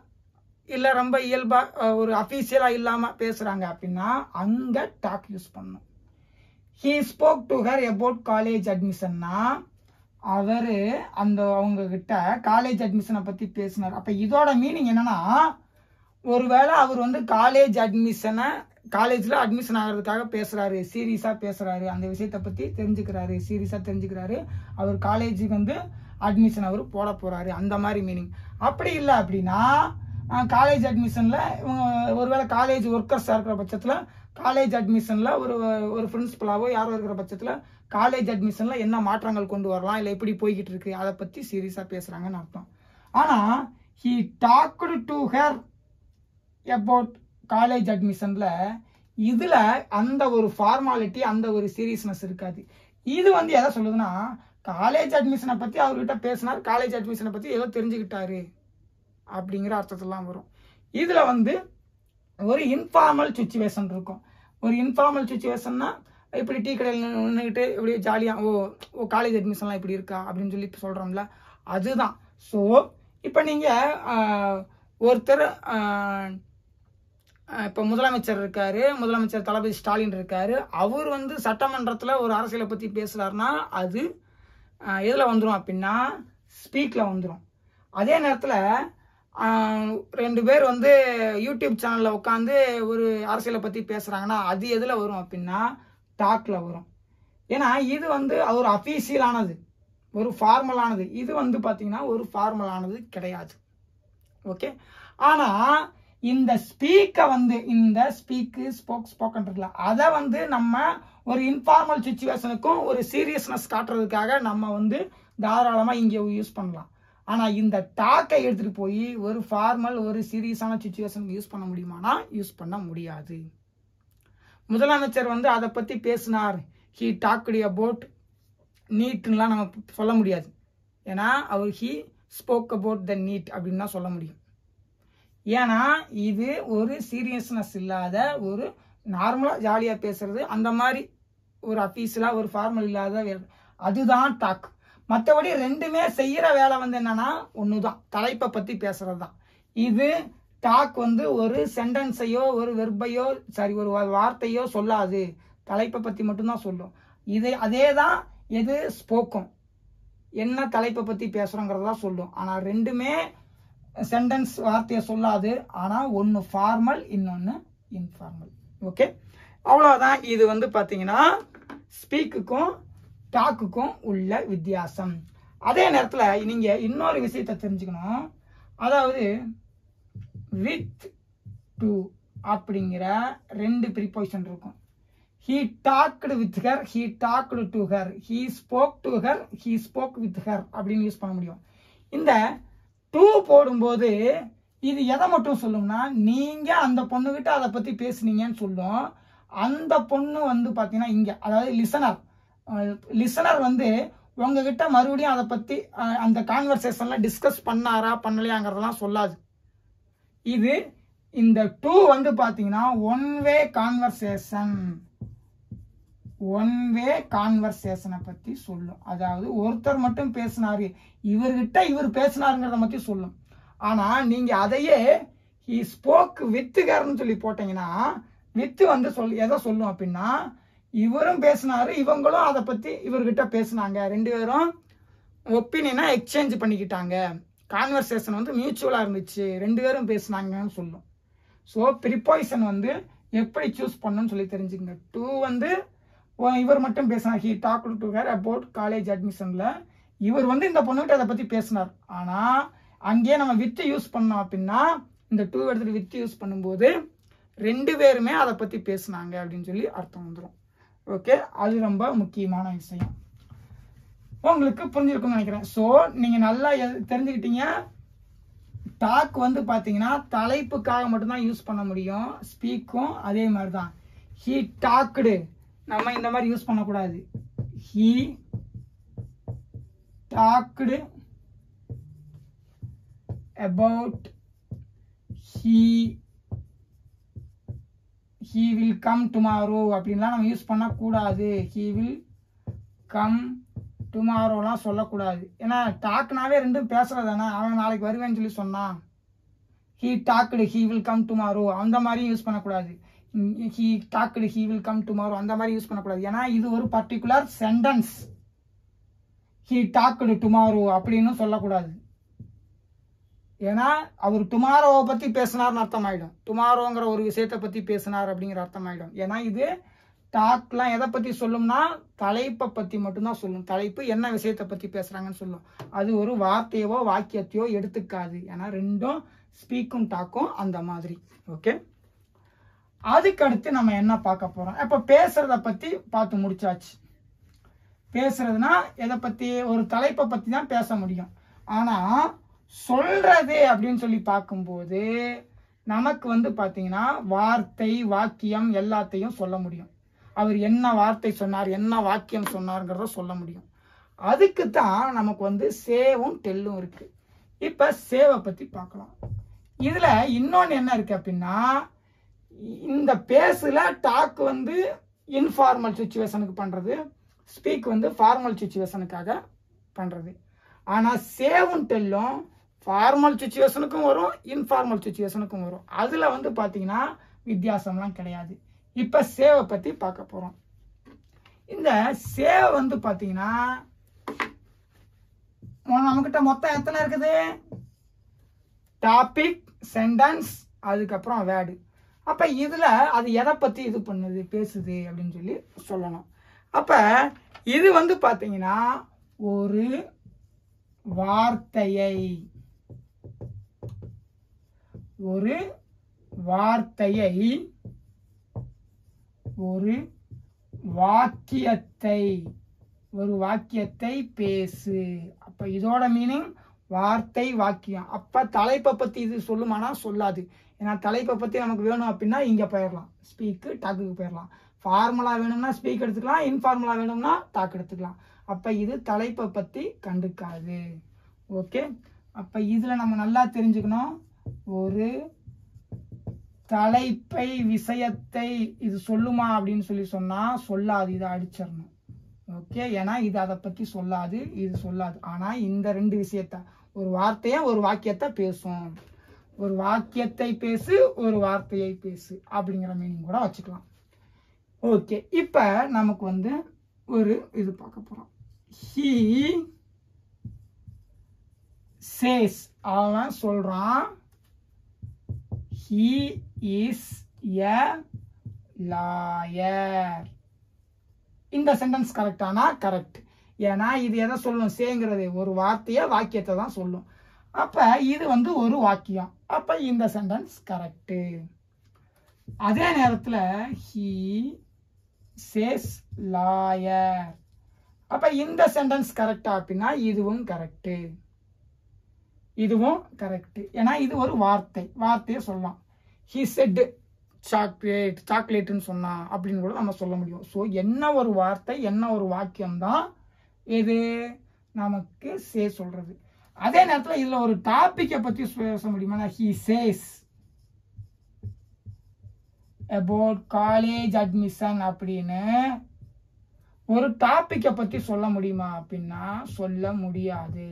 இல்லை ரொம்ப இயல்பாக ஒரு அஃபீஷியலாக இல்லாமல் பேசுகிறாங்க அப்படின்னா அங்கே டாக் யூஸ் பண்ணணும். He spoke to her about college அட்மிஷன்னா அவர் அந்த அவங்க கிட்ட காலேஜ் அட்மிஷனை பற்றி பேசினார். அப்போ இதோட மீனிங் என்னன்னா ஒருவேளை அவர் வந்து காலேஜ் அட்மிஷனை காலேஜில் அட்மிஷன் ஆகிறதுக்காக பேசுகிறாரு சீரியஸாக பேசுகிறாரு அந்த விஷயத்தை பற்றி தெரிஞ்சுக்கிறாரு சீரியஸாக தெரிஞ்சுக்கிறாரு. அவர் காலேஜுக்கு வந்து அட்மிஷன் அவர் போட போகிறாரு அந்த மாதிரி மீனிங் அப்படி இல்லை அப்படின்னா காலேஜ் அட்மிஷனில் இவங்க ஒருவேளை காலேஜ் ஒர்க்கர்ஸாக இருக்கிற பட்சத்தில் காலேஜ் அட்மிஷனில் ஒரு ஒரு பிரின்சிபலாவோ யாரோ இருக்கிற பட்சத்தில் காலேஜ் அட்மிஷனில் என்ன மாற்றங்கள் கொண்டு வரலாம் இல்லை எப்படி போய்கிட்டு இருக்கு அதை பற்றி சீரியஸாக பேசுகிறாங்கன்னு அர்த்தம். ஆனால் he talked to her about college அட்மிஷனில் இதில் அந்த ஒரு ஃபார்மாலிட்டி அந்த ஒரு சீரியஸ்னஸ் இருக்காது. இது வந்து எதை சொல்லுதுன்னா காலேஜ் அட்மிஷனை பற்றி அவர்கிட்ட பேசினார் காலேஜ் அட்மிஷனை பற்றி ஏதோ தெரிஞ்சுக்கிட்டாரு அப்படிங்கிற அர்த்தத்தெல்லாம் வரும். இதில் வந்து ஒரு இன்ஃபார்மல் சுச்சுவேஷன் இருக்கும். ஒரு இன்ஃபார்மல் சுச்சுவேஷன்னா இப்படி டீ கடையில் நின்றுக்கிட்டு இப்படி ஜாலியாக ஓ ஓ காலேஜ் அட்மிஷன்லாம் இப்படி இருக்கா? அப்படின்னு சொல்லி சொல்கிறோம்ல அதுதான். ஸோ இப்போ நீங்கள் ஒருத்தர் இப்போ முதலமைச்சர் இருக்கார் முதலமைச்சர் தளபதி ஸ்டாலின் இருக்கார் அவர் வந்து சட்டமன்றத்தில் ஒரு அரசியலை பற்றி பேசுகிறாருன்னா அது எதில் வந்துடும் அப்படின்னா ஸ்பீக்கில் வந்துடும் அதே நேரத்தில் ரெண்டு பேர் வந்து யூடியூப் சேனலில் உட்காந்து ஒரு அரசியலை பற்றி பேசுகிறாங்கன்னா அது எதில் வரும் அப்படின்னா டாக்கில் வரும். ஏன்னா இது வந்து ஒரு அஃபீஷியலானது ஒரு ஃபார்மலானது இது வந்து பார்த்திங்கன்னா ஒரு ஃபார்மலானது கிடையாது. ஓகே ஆனால் இந்த ஸ்பீக்கை வந்து இந்த ஸ்பீக்கு ஸ்போக் ஸ்போக்கன் இருக்குல்ல அதை வந்து நம்ம ஒரு இன்ஃபார்மல் சுச்சுவேஷனுக்கும் ஒரு சீரியஸ்னஸ் காட்டுறதுக்காக நம்ம வந்து தாராளமாக இங்கே யூஸ் பண்ணலாம். ஆனால் இந்த டாக்கை எடுத்துகிட்டு போய் ஒரு ஃபார்மல் ஒரு சீரியஸான சுச்சுவேஷனுக்கு யூஸ் பண்ண முடியுமானா யூஸ் பண்ண முடியாது. முதலமைச்சர் வந்து அதை பற்றி பேசினார். ஹீ டாக்குடி அபவுட் நீட்லாம் நம்ம சொல்ல முடியாது. ஏன்னா அவர் he spoke about the need அப்படின்னு தான் சொல்ல முடியும். ஏன்னா இது ஒரு சீரியஸ்னஸ் இல்லாத ஒரு நார்மலாக ஜாலியாக பேசுறது அந்த மாதிரி ஒரு அஃபீஸில் ஒரு ஃபார்மல் இல்லாத அதுதான் டாக் மற்றபடி ரெண்டுமே செய்கிற வேலை வந்து என்னன்னா ஒன்று தான் தலைப்பை பற்றி பேசுகிறது தான் இது டாக் வந்து ஒரு சென்டென்ஸையோ ஒரு வெர்பையோ சாரி ஒரு வார்த்தையோ சொல்லாது. தலைப்பை பற்றி மட்டும்தான் சொல்லும். இது அதே தான் எது ஸ்போக்கும் என்ன தலைப்பை பற்றி பேசுகிறோங்கிறதா சொல்லும். ஆனால் ரெண்டுமே சென்டென்ஸ் வார்த்தையை சொல்லாது. ஆனால் ஒன்று ஃபார்மல் இன்னொன்று இன்ஃபார்மல் ஓகே அவ்வளோதான் இது வந்து பார்த்தீங்கன்னா ஸ்பீக்குக்கும் டாக்குக்கும் உள்ள வித்தியாசம். அதே நேரத்தில் நீங்கள் இன்னொரு விஷயத்தை தெரிஞ்சுக்கணும். அதாவது வித் டு அப்படிங்கிற ரெண்டு ப்ரிப்போசிஷன் இருக்கும். He talked with her he talked to her he spoke to her he spoke with her அப்படின்னு யூஸ் பண்ண முடியும். இந்த டூ போடும்போது இது எதை மட்டும் சொல்லும்னா நீங்கள் அந்த பொண்ணுக்கிட்ட அதை பற்றி பேசுனீங்கன்னு சொல்லும். அந்த பொண்ணு வந்து பார்த்தீங்கன்னா இங்கே அதாவது லிசனர் லிசனர் வந்து உங்ககிட்ட மறுபடியும் அதை பற்றி அந்த கான்வர்சேஷனில் டிஸ்கஸ் பண்ணாரா பண்ணலையாங்கிறதெல்லாம் சொல்லாது. இது இந்த டூ வந்து பார்த்தீங்கன்னா one way conversation one way கான்வர்சேஷனை பற்றி சொல்லும். அதாவது ஒருத்தர் மட்டும் பேசினாரு இவர்கிட்ட இவர் பேசினாருங்கிறத பற்றி சொல்லும். ஆனால் நீங்கள் அதையே ஹி ஸ்போக் வித்துகர்னு சொல்லி போட்டிங்கன்னா வித்து வந்து சொல் எதை சொல்லும் அப்படின்னா இவரும் பேசினாரு இவங்களும் அதை பற்றி இவர்கிட்ட பேசினாங்க. ரெண்டு பேரும் ஒப்பீனியனை எக்ஸ்சேஞ்ச் பண்ணிக்கிட்டாங்க. கான்வர்சேஷன் வந்து மியூச்சுவலாக இருந்துச்சு. ரெண்டு பேரும் பேசினாங்கன்னு சொல்லும். ஸோ ப்ரிப்பாய்சன் வந்து எப்படி சூஸ் பண்ணுன்னு சொல்லி தெரிஞ்சுக்கங்க. டூ வந்து இவர் மட்டும் பேசினார். He talk to her about college அட்மிஷனில் இவர் வந்து இந்த பொண்ணுகிட்ட அதை பற்றி பேசினார். ஆனால் அங்கேயே நம்ம வித்து யூஸ் பண்ணோம் அப்படின்னா இந்த டூ எடுத்துகிட்டு வித்து யூஸ் பண்ணும்போது ரெண்டு பேருமே அதை பற்றி பேசினாங்க அப்படின்னு சொல்லி அர்த்தம் வந்துடும் ஓகே அது ரொம்ப முக்கியமான விஷயம். உங்களுக்கு புரிஞ்சிருக்கும்னு நினைக்கிறேன். ஸோ நீங்கள் நல்லா தெரிஞ்சுக்கிட்டீங்க. டாக் வந்து பார்த்தீங்கன்னா தலைப்புக்காக மட்டும்தான் யூஸ் பண்ண முடியும். ஸ்பீக்கும் அதே மாதிரி தான் ஹீ டாக்குடு நம்ம இந்த மாதிரி யூஸ் பண்ணக்கூடாது. He talked about he he will come tomorrow அப்படின்லாம் நம்ம யூஸ் பண்ணக்கூடாது. ஹீ வில் கம் டுமாரோலாம் சொல்லக்கூடாது. ஏன்னா டாக்குனாவே ரெண்டும் பேசுகிறது தானே அவன் நாளைக்கு வருவேன்னு சொல்லி சொன்னான். He talked he will come tomorrow அந்த மாதிரி யூஸ் பண்ணக்கூடாது. He talked he will come tomorrow அந்த மாதிரி யூஸ் பண்ணக்கூடாது. ஏன்னா இது ஒரு particular sentence he talked tomorrow அப்படின்னு சொல்லக்கூடாது. ஏன்னா அவர் டுமாரோவை பற்றி பேசினார்னு அர்த்தம் ஆகிடும் டுமாரோங்கிற ஒரு விஷயத்தை பற்றி பேசினார் அப்படிங்கிற அர்த்தம் ஆயிடும் ஏன்னா இது டாக்லாம் எதை பற்றி சொல்லும்னா தலைப்பை பற்றி மட்டும்தான் சொல்லும். தலைப்பு என்ன விஷயத்தை பற்றி பேசுகிறாங்கன்னு சொல்லும். அது ஒரு வார்த்தையவோ வாக்கியத்தையோ எடுத்துக்காது. ஏன்னா ரெண்டும் ஸ்பீக்கும் டாக்கும் அந்த மாதிரி. ஓகே அதுக்கடுத்து நம்ம என்ன பார்க்க போகிறோம் இப்போ பேசுகிறத பற்றி பார்த்து முடிச்சாச்சு. பேசுறதுனா எதை பற்றி ஒரு தலைப்பை பற்றி தான் பேச முடியும். ஆனால் சொல்றது அப்படின்னு சொல்லி பார்க்கும்போது நமக்கு வந்து பார்த்தீங்கன்னா வார்த்தை வாக்கியம் எல்லாத்தையும் சொல்ல முடியும். அவர் என்ன வார்த்தை சொன்னார் என்ன வாக்கியம் சொன்னார்ங்கிறத சொல்ல முடியும். அதுக்கு தான் நமக்கு வந்து சேவும் டெல்லும் இருக்கு. இப்போ சேவை பற்றி பார்க்கலாம். இதில் இன்னொன்று என்ன இருக்கு அப்படின்னா இந்த பேசுல டாக் வந்து இன்ஃபார்மல் சுச்சுவேஷனுக்கு பண்ணுறது ஸ்பீக் வந்து ஃபார்மல் சுச்சுவேஷனுக்காக பண்ணுறது ஆனால் சேவும் டெல்லும் ஃபார்மல் சுச்சுவேஷனுக்கும் வரும் இன்ஃபார்மல் சுச்சுவேஷனுக்கும் வரும். அதில் வந்து பார்த்தீங்கன்னா வித்தியாசம்லாம் கிடையாது. இப்போ சேவை பற்றி பார்க்க போகிறோம் இந்த சேவை வந்து பார்த்தீங்கன்னா நம்மக்கிட்ட மொத்தம் எத்தனை இருக்குது? டாபிக் சென்டென்ஸ் அதுக்கப்புறம் வேர்டு அப்போ இதில் அது எதை பற்றி இது பண்ணுது பேசுது அப்படின்னு சொல்லி சொல்லணும். அப்போ இது வந்து பார்த்தீங்கன்னா ஒரு வார்த்தையை ஒரு வார்த்தையை ஒரு வாக்கியத்தை ஒரு வாக்கியத்தை பேசு. அப்ப இதோட மீனிங் வார்த்தை வாக்கியம். அப்ப தலைப்பை பத்தி இது சொல்லுமானா சொல்லாது. ஏன்னா தலைப்பை பத்தி நமக்கு வேணும் அப்படின்னா இங்க போயிடலாம் ஸ்பீக்கு டாக்குக்கு போயிடலாம் ஃபார்முலா வேணும்னா ஸ்பீக் எடுத்துக்கலாம். இன்ஃபார்முலா வேணும்னா டாக் எடுத்துக்கலாம். அப்ப இது தலைப்பை பத்தி கண்டுக்காது. ஓகே அப்ப இதுல நம்ம நல்லா தெரிஞ்சுக்கணும். ஒரு தலைப்பை விஷயத்தை இது சொல்லுமா அப்படின்னு சொல்லி சொன்னா சொல்லாது இதை அடிச்சிடணும். ஓகே ஏன்னா இது அதை பத்தி சொல்லாது இது சொல்லாது. ஆனா இந்த ரெண்டு விஷயத்த ஒரு வார்த்தைய ஒரு வாக்கியத்தை பேசும். ஒரு வாக்கியத்தை பேசு ஒரு வார்த்தையை பேசு அப்படிங்கிற மீனிங் கூட வச்சுக்கலாம். ஓகே இப்ப நமக்கு வந்து ஒரு இது பார்க்க போகிறோம் ஹீ சேஸ் அவன் சொல்றான் ஹீ இஸ் எ லாயர் இந்த சென்டென்ஸ் கரெக்டானா கரெக்ட் ஏன்னா இது எதை சொல்லும்? சேங்கிறது. ஒரு வார்த்தையை வாக்கியத்தை தான் சொல்லும். அப்போ இது வந்து ஒரு வாக்கியம். அப்போ இந்த சென்டென்ஸ் கரெக்டு அதே நேரத்தில் ஹீ சேஸ் லாயர் அப்போ இந்த சென்டென்ஸ் கரெக்டா அப்படின்னா இதுவும் கரெக்டு இதுவும் கரெக்டு ஏன்னா இது ஒரு வார்த்தை. வார்த்தையை சொல்லலாம். ஹி செட் சாக்லேட் சாக்லேட்டுன்னு சொன்னான் அப்படின்னு கூட நம்ம சொல்ல முடியும். ஸோ என்ன ஒரு வார்த்தை என்ன ஒரு வாக்கியம்தான் இது எது நமக்கு சே சொல்கிறது அதே நேரத்தில் இதில் ஒரு டாப்பிக்கை பற்றி பேச முடியுமா? He says about college admission அப்படின்னு ஒரு டாப்பிக்கை பற்றி சொல்ல முடியுமா அப்படின்னா சொல்ல முடியாது.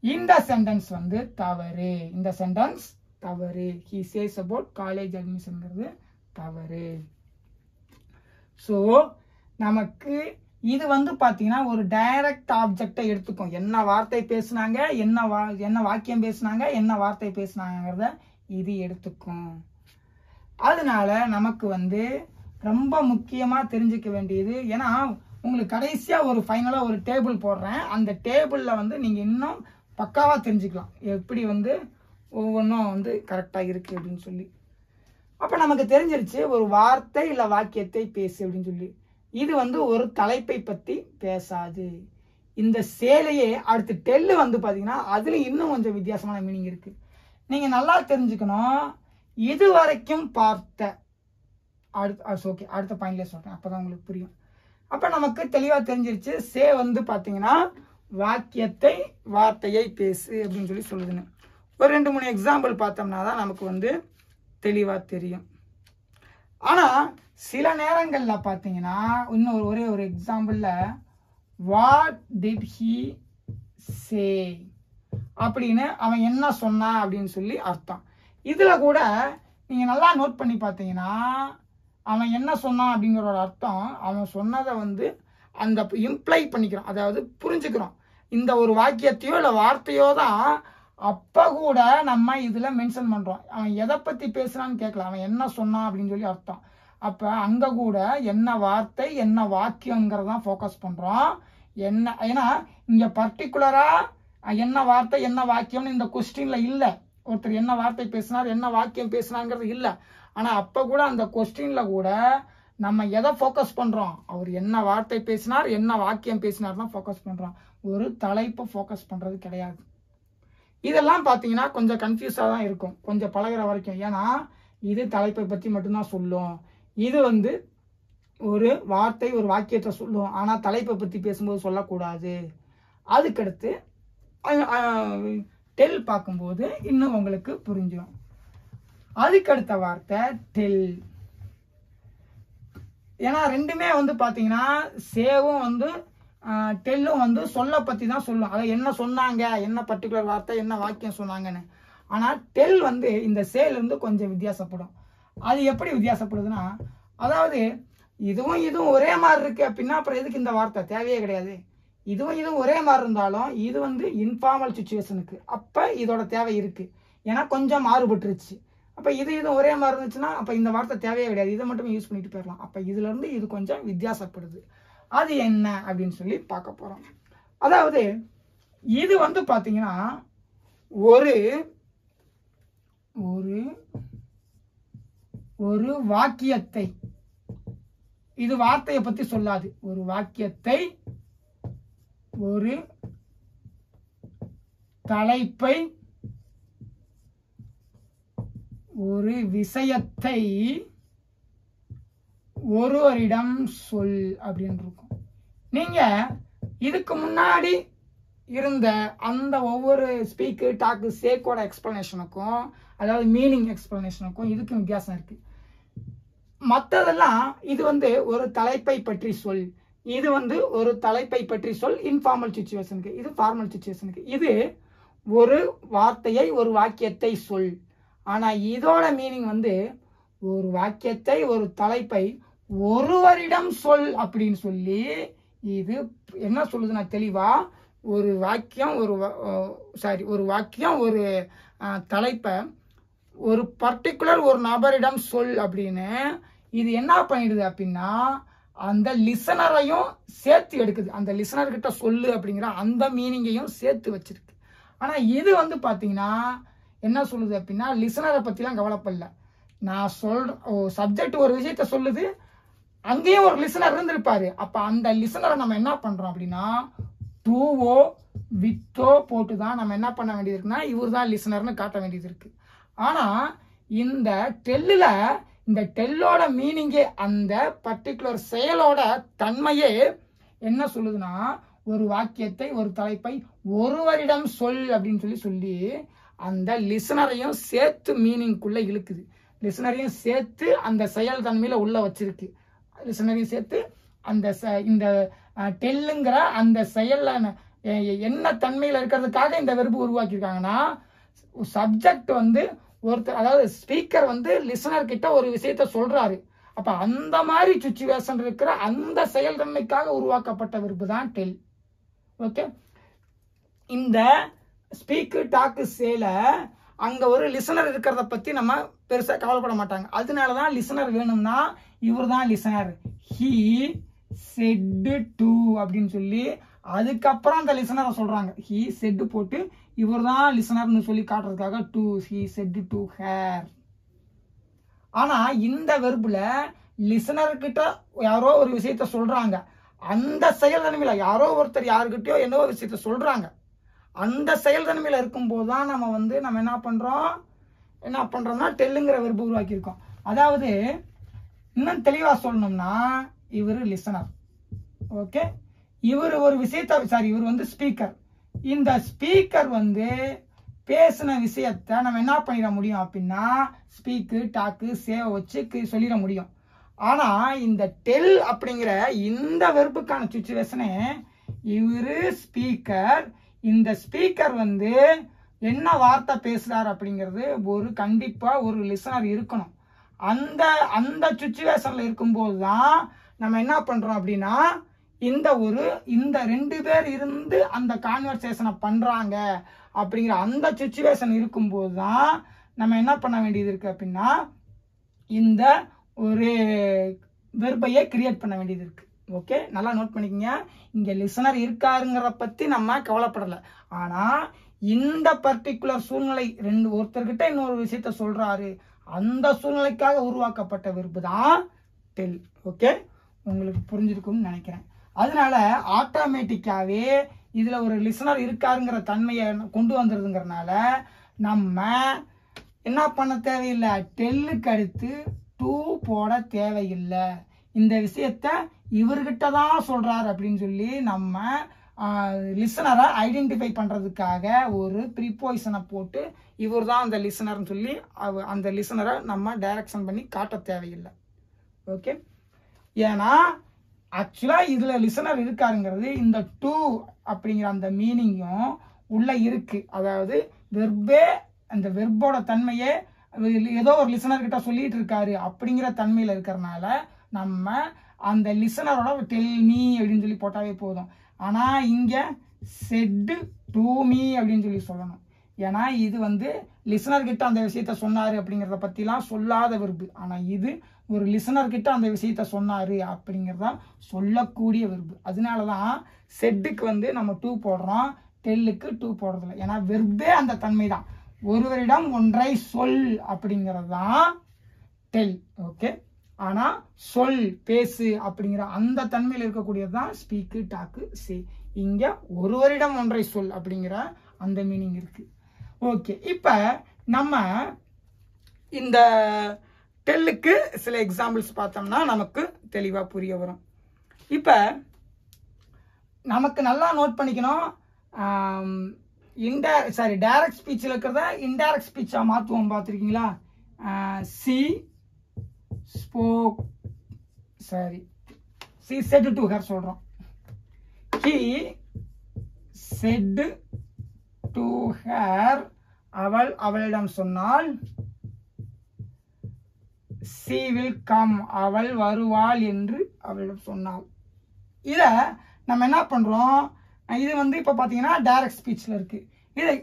இந்த சென்டென்ஸ் வந்து தவறு. இந்த சென்டென்ஸ் தவறு. ஹி சேஸ் அபவுட் காலேஜ் அட்மிஷன்ங்கிறது தவறு. ஸோ நமக்கு இது வந்து பார்த்தீங்கன்னா ஒரு டைரக்ட் ஆப்ஜெக்டை எடுத்துக்கும். என்ன வார்த்தை பேசுனாங்க என்ன வா என்ன வாக்கியம் பேசுனாங்க என்ன வார்த்தை பேசுனாங்கிறத இது எடுத்துக்கும். அதனால நமக்கு வந்து ரொம்ப முக்கியமாக தெரிஞ்சுக்க வேண்டியது ஏன்னா உங்களுக்கு கடைசியாக ஒரு ஃபைனலாக ஒரு டேபிள் போடுறேன். அந்த டேபிளில் வந்து நீங்கள் இன்னும் பக்காவாக தெரிஞ்சுக்கலாம். எப்படி வந்து ஒவ்வொன்றும் வந்து கரெக்டாக இருக்குது அப்படின்னு சொல்லி. அப்போ நமக்கு தெரிஞ்சிருச்சு ஒரு வார்த்தை இல்லை வாக்கியத்தை பேசு அப்படின்னு சொல்லி. இது வந்து ஒரு தலைப்பை பற்றி பேசாது. இந்த சேலையே அடுத்து டெல்லு வந்து பார்த்தீங்கன்னா அதில் இன்னும் கொஞ்சம் வித்தியாசமான மீனிங் இருக்குது நீங்கள் நல்லா தெரிஞ்சுக்கணும். இது வரைக்கும் பார்த்த அடுத்து ஓகே அடுத்த பாயிண்ட்லேயே சொல்கிறேன் அப்போ தான் உங்களுக்கு புரியும். அப்போ நமக்கு தெளிவாக தெரிஞ்சிருச்சு சே வந்து பார்த்தீங்கன்னா வாக்கியத்தை வார்த்தையை பேசு அப்படின்னு சொல்லி சொல்லுதுன்னு. ஒரு ரெண்டு மூணு எக்ஸாம்பிள் பார்த்தோம்னா தான் நமக்கு வந்து தெளிவாக தெரியும். ஆனால் சில நேரங்களில் பார்த்தீங்கன்னா இன்னும் ஒரு- ஒரே ஒரு எக்ஸாம்பிளில் வாட் டிட் ஹீ சே அப்படின்னு அவன் என்ன சொன்னான் அப்படின்னு சொல்லி அர்த்தம். இதில் கூட நீங்கள் நல்லா நோட் பண்ணி பார்த்தீங்கன்னா அவன் என்ன சொன்னான் அப்படிங்கிற ஒரு அர்த்தம் அவன் சொன்னதை வந்து அந்த இம்ப்ளை பண்ணிக்கிறான். அதாவது புரிஞ்சுக்கிறோம். இந்த ஒரு வாக்கியத்தையோ இல்லை வார்த்தையோ தான் அப்போ கூட நம்ம இதில் மென்ஷன் பண்ணுறோம் அவன் எதை பற்றி பேசுகிறான்னு கேட்கல. அவன் என்ன சொன்னான் அப்படின்னு சொல்லி அர்த்தம். அப்போ அங்கே கூட என்ன வார்த்தை என்ன வாக்கியங்கிறதான் ஃபோக்கஸ் பண்ணுறோம் என்ன ஏன்னா இங்கே பர்டிகுலராக என்ன வார்த்தை என்ன வாக்கியம்னு இந்த கொஸ்டினில் இல்லை. ஒருத்தர் என்ன வார்த்தை பேசினார் என்ன வாக்கியம் பேசினாங்கிறது இல்லை. ஆனால் அப்போ கூட அந்த கொஸ்டினில் கூட நம்ம எதை ஃபோக்கஸ் பண்ணுறோம் அவர் என்ன வார்த்தை பேசினார் என்ன வாக்கியம் பேசினார் தான் ஃபோக்கஸ் பண்ணுறோம் ஒரு தலைப்பை ஃபோக்கஸ் பண்ணுறது கிடையாது. இதெல்லாம் பார்த்தீங்கன்னா கொஞ்சம் கன்ஃபியூஸாக தான் இருக்கும். கொஞ்சம் பழகுற வரைக்கும். ஏன்னா இது தலைப்பை பற்றி மட்டும்தான் சொல்லும். இது வந்து ஒரு வார்த்தை ஒரு வாக்கியத்தை சொல்லும். ஆனால் தலைப்பை பற்றி பேசும்போது சொல்லக்கூடாது. அதுக்கடுத்து டெல் பார்க்கும்போது இன்னும் உங்களுக்கு புரிஞ்சிடும் அதுக்கடுத்த வார்த்தை டெல் ஏன்னா ரெண்டுமே வந்து பார்த்தீங்கன்னா சேவும் வந்து டெல்லும் வந்து சொல்ல பற்றி தான் சொல்லும். அதை என்ன சொன்னாங்க என்ன பர்டிகுலர் வார்த்தை என்ன வாக்கியம் சொன்னாங்கன்னு. ஆனால் டெல் வந்து இந்த சேல் இருந்து கொஞ்சம் வித்தியாசப்படும். அது எப்படி வித்தியாசப்படுதுன்னா அதாவது இதுவும் இதுவும் ஒரே மாதிரி இருக்குது அப்படின்னா அப்புறம் எதுக்கு இந்த வார்த்தை? தேவையே கிடையாது. இதுவும் இதுவும் ஒரே மாதிரி இருந்தாலும் இது வந்து இன்ஃபார்மல் சுச்சுவேஷனுக்கு அப்போ இதோட தேவை இருக்குது ஏன்னா கொஞ்சம் மாறுபட்டுருச்சு. அப்போ இது இதுவும் ஒரே மாதிரி இருந்துச்சுன்னா அப்போ இந்த வார்த்தை தேவையே கிடையாது. இதை மட்டும் யூஸ் பண்ணிட்டு போயிடலாம். அப்போ இதுலேருந்து இது கொஞ்சம் வித்தியாசப்படுது. அது என்ன அப்படின்னு சொல்லி பார்க்க போகிறோம் அதாவது இது வந்து பார்த்தீங்கன்னா ஒரு ஒரு ஒரு வாக்கியத்தை இது வார்த்தையை பற்றி சொல்லாது. ஒரு வாக்கியத்தை ஒரு தலைப்பை ஒரு விஷயத்தை ஒருவரிடம் சொல் அப்படின்னு இருக்கும். நீங்கள் இதுக்கு முன்னாடி இருந்த அந்த ஒவ்வொரு ஸ்பீக்கு டாக்கு சேக்கோட எக்ஸ்ப்ளனேஷனுக்கும் அதாவது மீனிங் எக்ஸ்பிளனேஷனுக்கும் இதுக்கும் வித்தியாசம் இருக்குது மற்றதெல்லாம் இது வந்து ஒரு தலைப்பை பற்றி சொல். இது வந்து ஒரு தலைப்பை பற்றி சொல் இன்ஃபார்மல் சுச்சுவேஷனுக்கு இது ஃபார்மல் சுச்சுவேஷனுக்கு இது ஒரு வார்த்தையை ஒரு வாக்கியத்தை சொல். ஆனால் இதோட மீனிங் வந்து ஒரு வாக்கியத்தை ஒரு தலைப்பை ஒருவரிடம் சொல் அப்படின்னு சொல்லி இது என்ன சொல்லுதுன்னா தெளிவா ஒரு வாக்கியம் ஒரு சாரி ஒரு வாக்கியம் ஒரு தலைப்பை ஒரு பர்டிகுலர் ஒரு நபரிடம் சொல் அப்படின்னு இது என்ன பண்ணிடுது அப்படின்னா அந்த லிசனரையும் சேர்த்து எடுக்குது. அந்த லிசனர்கிட்ட சொல்லு அப்படிங்கிற அந்த மீனிங்கையும் சேர்த்து வச்சிருக்கு. ஆனால் இது வந்து பார்த்தீங்கன்னா என்ன சொல்லுது அப்படின்னா லிசனரை பற்றிலாம் கவலைப்படல. நான் சொல்ற சப்ஜெக்ட் ஒரு விஷயத்த சொல்லுது அங்கேயும் ஒரு லிசனர் இருந்திருப்பாரு. அப்ப அந்த லிசனரை நம்ம என்ன பண்றோம் அப்படின்னா டூவோ வித்தோ போட்டு தான் நம்ம என்ன பண்ண வேண்டியது இருக்குன்னா இவர் தான் லிசனர்னு காட்ட வேண்டியது இருக்கு. ஆனா இந்த டெல்லுல இந்த டெல்லோட மீனிங்கே அந்த பர்டிகுலர் செயலோட தன்மையே என்ன சொல்லுதுன்னா ஒரு வாக்கியத்தை ஒரு தலைப்பை ஒருவரிடம் சொல் அப்படின்னு சொல்லி சொல்லி அந்த லிசனரையும் சேர்த்து மீனிங்குள்ள இழுக்குது. லிசனரையும் சேர்த்து அந்த செயல் தன்மையில உள்ள வச்சிருக்கு. சொன்னதையும் சேர்த்து அந்த ச- இந்த டெல்லுங்கிற அந்த செயல்ல என்ன தன்மையில இருக்கிறதுக்காக இந்த வெறுப்பு உருவாக்கியிருக்காங்கன்னா சப்ஜெக்ட் வந்து ஒருத்தர் அதாவது ஸ்பீக்கர் வந்து லிசனர் கிட்ட ஒரு விஷயத்த சொல்றாரு. அப்ப அந்த மாதிரி சுச்சுவேஷன் இருக்கிற அந்த செயல் தன்மைக்காக உருவாக்கப்பட்ட வெறுப்பு தான் டெல். ஓகே இந்த ஸ்பீக்கு டாக்கு சேல அங்க ஒரு லிசனர் இருக்கிறத பத்தி நம்ம பெருசா கவலைப்பட மாட்டாங்க. அதனால தான் லிசனர் வேணும்னா இவர் தான் லிசனர் ஹீ செட்டு டூ அப்படின்னு சொல்லி அதுக்கப்புறம் அந்த லிசனரை சொல்றாங்க. ஹீ செட்டு போட்டு இவர் தான் லிசனர்னு சொல்லி காட்டுறதுக்காக to he said to her ஆனா இந்த வெறுப்புல லிசனர்கிட்ட யாரோ ஒரு விஷயத்த சொல்றாங்க. அந்த செயல் தன்மையில யாரோ ஒருத்தர் யாருக்கிட்டயோ என்னவோ விஷயத்த சொல்றாங்க. அந்த செயல் தன்மையில இருக்கும்போது தான் நம்ம வந்து நம்ம என்ன பண்றோம்? என்ன பண்றோம்னா டெல்லுங்கிற வெறுப்பு உருவாக்கியிருக்கோம். அதாவது இன்னும் தெளிவா சொல்லணும்னா இவர் லிசனர் ஓகே இவர் ஒரு விஷயத்த சாரி இவர் வந்து ஸ்பீக்கர் இந்த ஸ்பீக்கர் வந்து பேசின விஷயத்த நம்ம என்ன பண்ணிட முடியும் அப்படின்னா ஸ்பீக்கு டாக்கு சேவை வச்சு சொல்லிட முடியும். ஆனால் இந்த டெல் அப்படிங்கிற இந்த வெறுப்புக்கான சுச்சுவேஷனே இவர் ஸ்பீக்கர் இந்த ஸ்பீக்கர் வந்து என்ன வார்த்தை பேசுகிறார் அப்படிங்கிறது ஒரு கண்டிப்பாக ஒரு லிசனர் இருக்கணும். அந்த அந்த சுச்சுவேஷனில் இருக்கும்போது தான் நம்ம என்ன பண்ணுறோம் அப்படின்னா இந்த ஒரு இந்த ரெண்டு பேர் இருந்து அந்த கான்வர்சேஷனை பண்ணுறாங்க அப்படிங்கிற அந்த சுச்சுவேஷன் இருக்கும்போது தான் நம்ம என்ன பண்ண வேண்டியது இருக்குது அப்படின்னா இந்த ஒரு வெர்பையை கிரியேட் பண்ண வேண்டியது இருக்குது ஓகே நல்லா நோட் பண்ணிக்கங்க. இங்கே லிசனர் இருக்காருங்கிறத பற்றி நம்ம கவலைப்படலை. ஆனால் இந்த பர்டிகுலர் சூழ்நிலை ரெண்டு ஒருத்தர்கிட்ட இன்னொரு விஷயத்த சொல்கிறாரு அந்த சூழ்நிலைக்காக உருவாக்கப்பட்ட வெறுப்பு தான் டெல். ஓகே உங்களுக்கு புரிஞ்சிருக்கும்னு நினைக்கிறேன். அதனால ஆட்டோமேட்டிக்காகவே இதில் ஒரு லிசனர் இருக்காருங்கிற தன்மையை கொண்டு வந்துருதுங்கிறனால நம்ம என்ன பண்ண தேவையில்லை? டெல்லுக்கு அடுத்து டூ போட தேவையில்லை. இந்த விஷயத்த இவர்கிட்ட தான் சொல்கிறார் அப்படின்னு சொல்லி நம்ம லிசனரை ஐடென்டிஃபை பண்ணுறதுக்காக ஒரு ப்ரீபாய்சனை போட்டு இவர் தான் அந்த லிசனர்னு சொல்லி அவ- அந்த லிசனரை நம்ம டைரக்ஷன் பண்ணி காட்ட தேவையில்லை. ஓகே ஏன்னா ஆக்சுவலாக இதில் லிசனர் இருக்காருங்கிறது இந்த டூ அப்படிங்கிற அந்த மீனிங்கும் உள்ளே இருக்குது அதாவது வெர்பே அந்த வெர்போட தன்மையே ஏதோ ஒரு லிசனர்கிட்ட சொல்லிட்டு இருக்காரு அப்படிங்கிற தன்மையில் இருக்கிறனால நம்ம அந்த லிசனரோட டெல் மீ அப்படின்னு சொல்லி போட்டாவே போதும். ஆனால் இங்கே செட்டு டூ மீ அப்படின்னு சொல்லி சொல்லணும். ஏன்னா இது வந்து லிசனர்கிட்ட அந்த விஷயத்த சொன்னார் அப்படிங்கிறத பற்றிலாம் சொல்லாத வெறுப்பு. ஆனால் இது ஒரு லிசனர்கிட்ட அந்த விஷயத்த சொன்னார் அப்படிங்கறத சொல்லக்கூடிய வெறுப்பு. அதனாலதான் செட்டுக்கு வந்து நம்ம டூ போடுறோம் டெல்லுக்கு டூ போடுறதில்ல. ஏன்னா வெறுப்பே அந்த தன்மை தான் ஒருவரிடம் ஒன்றை சொல் அப்படிங்கிறது தான் டெல் ஓகே ஆனால் சொல் பேசு அப்படிங்கிற அந்த தன்மையில் இருக்கக்கூடியது தான் ஸ்பீக்கு டாக்கு சே இங்கே ஒருவரிடம் ஒன்றை சொல் அப்படிங்கிற அந்த மீனிங் இருக்குது ஓகே இப்போ நம்ம இந்த டெல்லுக்கு சில எக்ஸாம்பிள்ஸ் பார்த்தோம்னா நமக்கு தெளிவாக புரிய வரும். இப்போ நமக்கு நல்லா நோட் பண்ணிக்கணும். இன்டே சாரி டைரக்ட் ஸ்பீச்சில் இருக்கிறத இன்டைரக்ட் ஸ்பீச்சாக மாற்றுவோம் பார்த்துருக்கீங்களா? She spoke sorry she said to her சொல்கிறோம் ஹி செட் டு ஹர் அவள் அவளிடம் சொன்னால் சி வில் கம் அவள் வருவாள் என்று அவளிடம் சொன்னாள். இதை நம்ம என்ன பண்ணுறோம் இது வந்து இப்போ பார்த்தீங்கன்னா டைரக்ட் ஸ்பீச்சில் இருக்குது இதை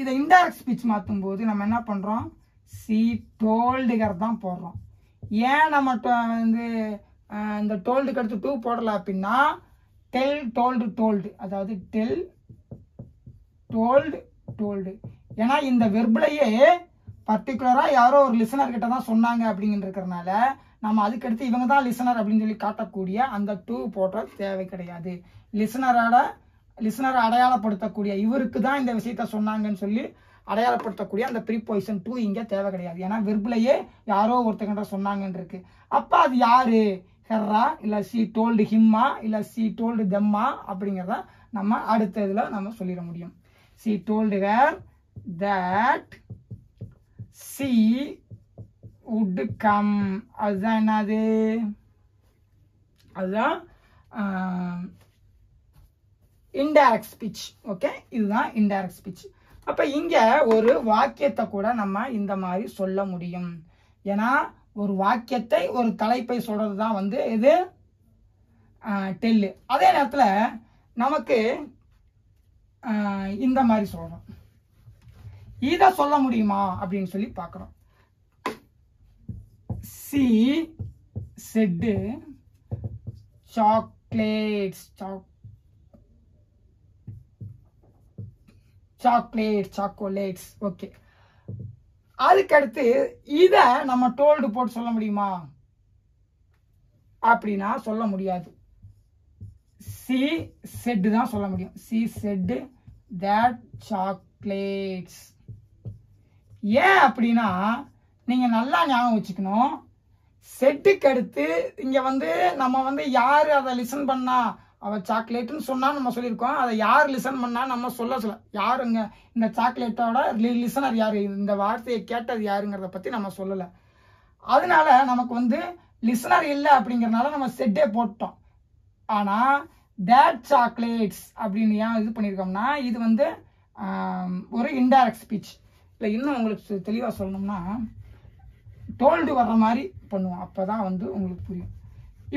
இதை இன்டைரக்ட் ஸ்பீச் மாற்றும் போது நம்ம என்ன பண்ணுறோம் சி டோல்டுகர் தான் போடுறோம். ஏன் நம்ம வந்து இந்த டோல்டுக்கு அடுத்து டூ போடலாம் அப்படின்னா டெல் டோல்டு டோல்டு அதாவது டெல் டோல்டு டோல்டு ஏன்னா இந்த வெர்பிளையே பர்டிகுலராக யாரோ ஒரு லிசனர்கிட்ட தான் சொன்னாங்க அப்படிங்கிறதுனால நம்ம அதுக்கடுத்து இவங்க தான் லிசனர் அப்படின்னு சொல்லி காட்டக்கூடிய அந்த டூ போடுற தேவை கிடையாது. லிசனரோட லிசனரை அடையாளப்படுத்தக்கூடிய இவருக்கு தான் இந்த விஷயத்த சொன்னாங்கன்னு சொல்லி அடையாளப்படுத்தக்கூடிய அந்த ப்ரீ ப்ரீபொசிஷன் டூ இங்கே தேவை கிடையாது. ஏன்னா வெர்பிலையே யாரோ ஒருத்தங்கன்ற சொன்னாங்கன்னு இருக்கு அப்போ அது யாரு? ஹெர்ரா இல்லை சி டோல்டு ஹிம்மா இல்லை சி டோல்டு தெம்மா அப்படிங்கிறத நம்ம அடுத்த இதில் நம்ம சொல்லிட முடியும். She told her that she would come அதுதான் என்னது? அதுதான் இன்டைரக்ட் ஸ்பீச் ஓகே இதுதான் இன்டைரக்ட் ஸ்பீச் அப்ப இங்க ஒரு வாக்கியத்தை கூட நம்ம இந்த மாதிரி சொல்ல முடியும். ஏன்னா ஒரு வாக்கியத்தை ஒரு தலைப்பை சொல்றது தான் வந்து இது டெல்லு. அதே நேரத்தில் நமக்கு இந்த மாதிரி சொல்கிறோம் இதை சொல்ல முடியுமா அப்படின்னு சொல்லி பார்க்குறோம் she said chocolates chocolate chocolates okay அதுக்கடுத்து இதை நம்ம டோல்டு போட்டு சொல்ல முடியுமா? அப்படின்னா சொல்ல முடியாது. சி செட்டு தான் சொல்ல முடியும். சி செட்டு தட் சாக்லேட்ஸ் ஏன் அப்படின்னா நீங்க நல்லா ஞாபகம் வச்சுக்கணும். செட்டுக்கு அடுத்து இங்க வந்து நம்ம வந்து யாரு அதை லிசன் பண்ணா? அவள் சாக்லேட்னு சொன்னால் நம்ம சொல்லியிருக்கோம். அதை யார் லிசன் பண்ணால் நம்ம சொல்ல சொல்ல. யாருங்க? இந்த சாக்லேட்டோட லிசனர் யார்? இந்த வார்த்தையை கேட்டது யாருங்கிறத பற்றி நம்ம சொல்லலை. அதனால நமக்கு வந்து லிசனர் இல்லை அப்படிங்கறதுனால நம்ம செட்டே போட்டோம். ஆனால் தேட் சாக்லேட்ஸ் அப்படின்னு ஏன் இது பண்ணியிருக்கோம்னா இது வந்து ஒரு இன்டைரக்ட் ஸ்பீச் இல்லை இன்னும் உங்களுக்கு தெளிவாக சொல்லணும்னா டோல்டு வர்ற மாதிரி பண்ணுவோம். அப்போ தான் வந்து உங்களுக்கு புரியும்.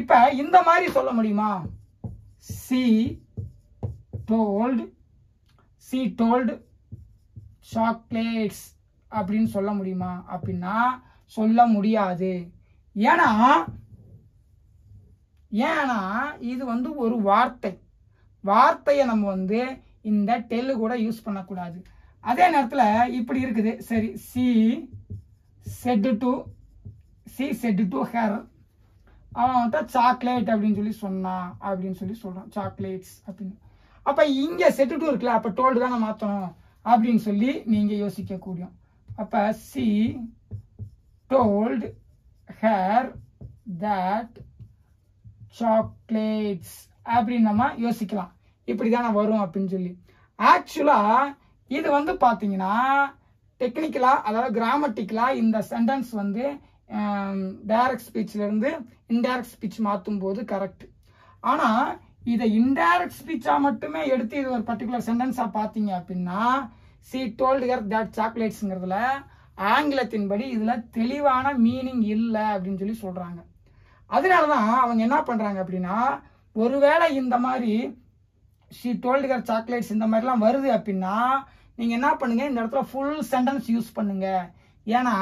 இப்போ இந்த மாதிரி சொல்ல முடியுமா? She told she told chocolates அப்படின்னு சொல்ல முடியுமா? அப்படின்னா சொல்ல முடியாது. ஏன்னா ஏன்னா இது வந்து ஒரு வார்த்தை. வார்த்தையை நம்ம வந்து இந்த டெல்லு கூட யூஸ் பண்ணக்கூடாது. அதே நேரத்தில் இப்படி இருக்குது. சரி she said to she said to her அவன் வந்துட்டு சாக்லேட் அப்படின்னு சொல்லி சொன்னான் அப்படின்னு சொல்லி சொல்கிறான் சாக்லேட்ஸ் அப்படின்னு. அப்போ இங்கே செட்டு டூ இருக்குல்ல அப்போ டோல்டு தானே மாற்றணும் அப்படின்னு சொல்லி நீங்கள் யோசிக்க கூடியும் she told her that chocolates அப்படின்னு நம்ம யோசிக்கலாம். இப்படி தானே வரும் அப்படின்னு சொல்லி. ஆக்சுவலாக இது வந்து பார்த்தீங்கன்னா டெக்னிக்கலாக அதாவது கிராமட்டிக்கலாக இந்த சென்டென்ஸ் வந்து டைரக்ட் ஸ்பீச்லேருந்து இன்டைரக்ட் ஸ்பீச் மாற்றும் போது கரெக்ட் ஆனால் இதை இன்டைரக்ட் ஸ்பீச்சாக மட்டுமே எடுத்து இது ஒரு பர்டிகுலர் சென்டென்ஸாக பார்த்தீங்க அப்படின்னா சி டோல்டு ஹர் தட் சாக்லேட்ஸுங்கிறதுல ஆங்கிலத்தின்படி இதில் தெளிவான மீனிங் இல்லை அப்படின்னு சொல்லி சொல்கிறாங்க அதனால தான் அவங்க என்ன பண்ணுறாங்க அப்படின்னா ஒருவேளை இந்த மாதிரி ஷீ டோல்டுகர் சாக்லேட்ஸ் இந்த மாதிரிலாம் வருது அப்படின்னா நீங்கள் என்ன பண்ணுங்கள் இந்த இடத்துல ஃபுல் சென்டென்ஸ் யூஸ் பண்ணுங்கள் ஏன்னா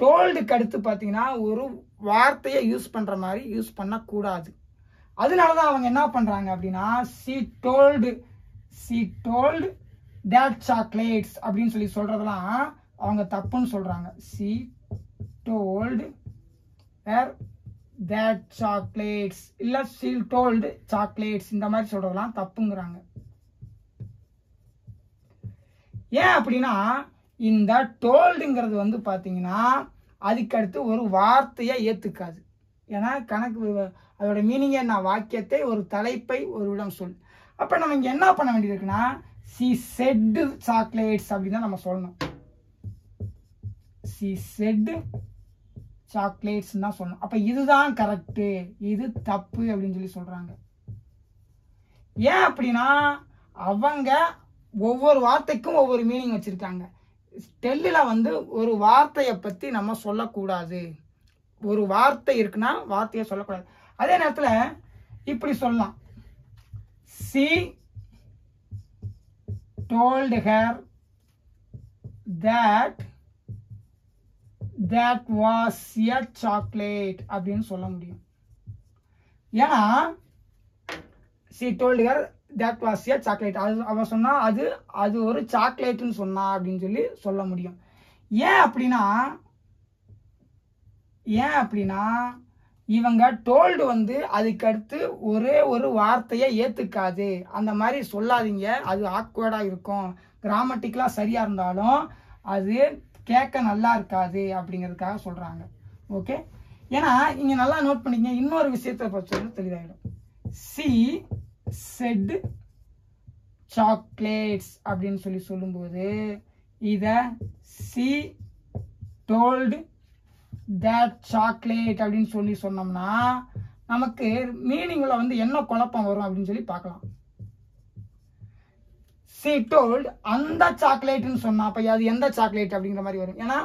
டோல்டுக்கு அடுத்து பார்த்தீங்கன்னா ஒரு வார்த்தையை யூஸ் பண்ணுற மாதிரி யூஸ் பண்ணக்கூடாது. அதனால தான் அவங்க என்ன பண்ணுறாங்க அப்படின்னா she told she told that chocolates அப்படின்னு சொல்லி சொல்கிறதெல்லாம் அவங்க தப்புன்னு சொல்கிறாங்க she told where that chocolates இல்லை சீல் டோல்டு சாக்லேட்ஸ் இந்த மாதிரி சொல்கிறதெல்லாம் தப்புங்கிறாங்க. ஏன் அப்படின்னா இந்த டோல்டுங்கிறது வந்து பார்த்தீங்கன்னா அதுக்கடுத்து ஒரு வார்த்தையை ஏற்றுக்காது ஏன்னா கணக்கு அதோட மீனிங் என்ன? வாக்கியத்தை ஒரு தலைப்பை ஒரு இடம் சொல். அப்போ நம்ம இங்கே என்ன பண்ண வேண்டியது இருக்குன்னா சி செட்டு சாக்லேட்ஸ் அப்படின்னு தான் நம்ம சொல்லணும். சி செட்டு சாக்லேட்ஸ் தான் சொல்லணும். அப்போ இதுதான் கரெக்டு இது தப்பு அப்படின்னு சொல்லி சொல்கிறாங்க ஏன் அப்படின்னா அவங்க ஒவ்வொரு வார்த்தைக்கும் ஒவ்வொரு மீனிங் வச்சிருக்காங்க. டெல்லில் வந்து ஒரு வார்த்தையை பத்தி நம்ம சொல்லக்கூடாது. ஒரு வார்த்தை இருக்குன்னா வார்த்தையை சொல்லக்கூடாது. அதே நேரத்துல இப்படி சொல்லலாம். She told her that that was a chocolate அப்படின்னு சொல்ல முடியும். ஏன்னா she told her that was a chocolate அது அவன் சொன்னால் அது அது ஒரு சாக்லேட்னு சொன்னா அப்படின்னு சொல்லி சொல்ல முடியும். ஏன் அப்படின்னா ஏன் அப்படின்னா இவங்க டோல்டு வந்து அதுக்கடுத்து ஒரே ஒரு வார்த்தையை ஏற்றுக்காது அந்த மாதிரி சொல்லாதீங்க. அது ஆக்வேர்டாக இருக்கும். கிராமட்டிக்கலாக சரியாக இருந்தாலும் அது கேட்க நல்லா இருக்காது அப்படிங்கிறதுக்காக சொல்கிறாங்க ஓகே ஏன்னா இங்கே நல்லா நோட் பண்ணிக்கங்க. இன்னொரு விஷயத்தை பற்றி தெளிவாயிடும். சி செட் சாக்லேட்ஸ் அப்படின்னு சொல்லி சொல்லும்போது இதை சி டோல்டு தேட் சாக்லேட் அப்படின்னு சொல்லி சொன்னோம்னா நமக்கு மீனிங்கில் வந்து என்ன குழப்பம் வரும் அப்படின்னு சொல்லி பார்க்கலாம். சி டோல்ட் அந்த சாக்லேட்னு சொன்னால் அப்போ அது எந்த சாக்லேட் அப்படிங்கிற மாதிரி வரும். ஏன்னா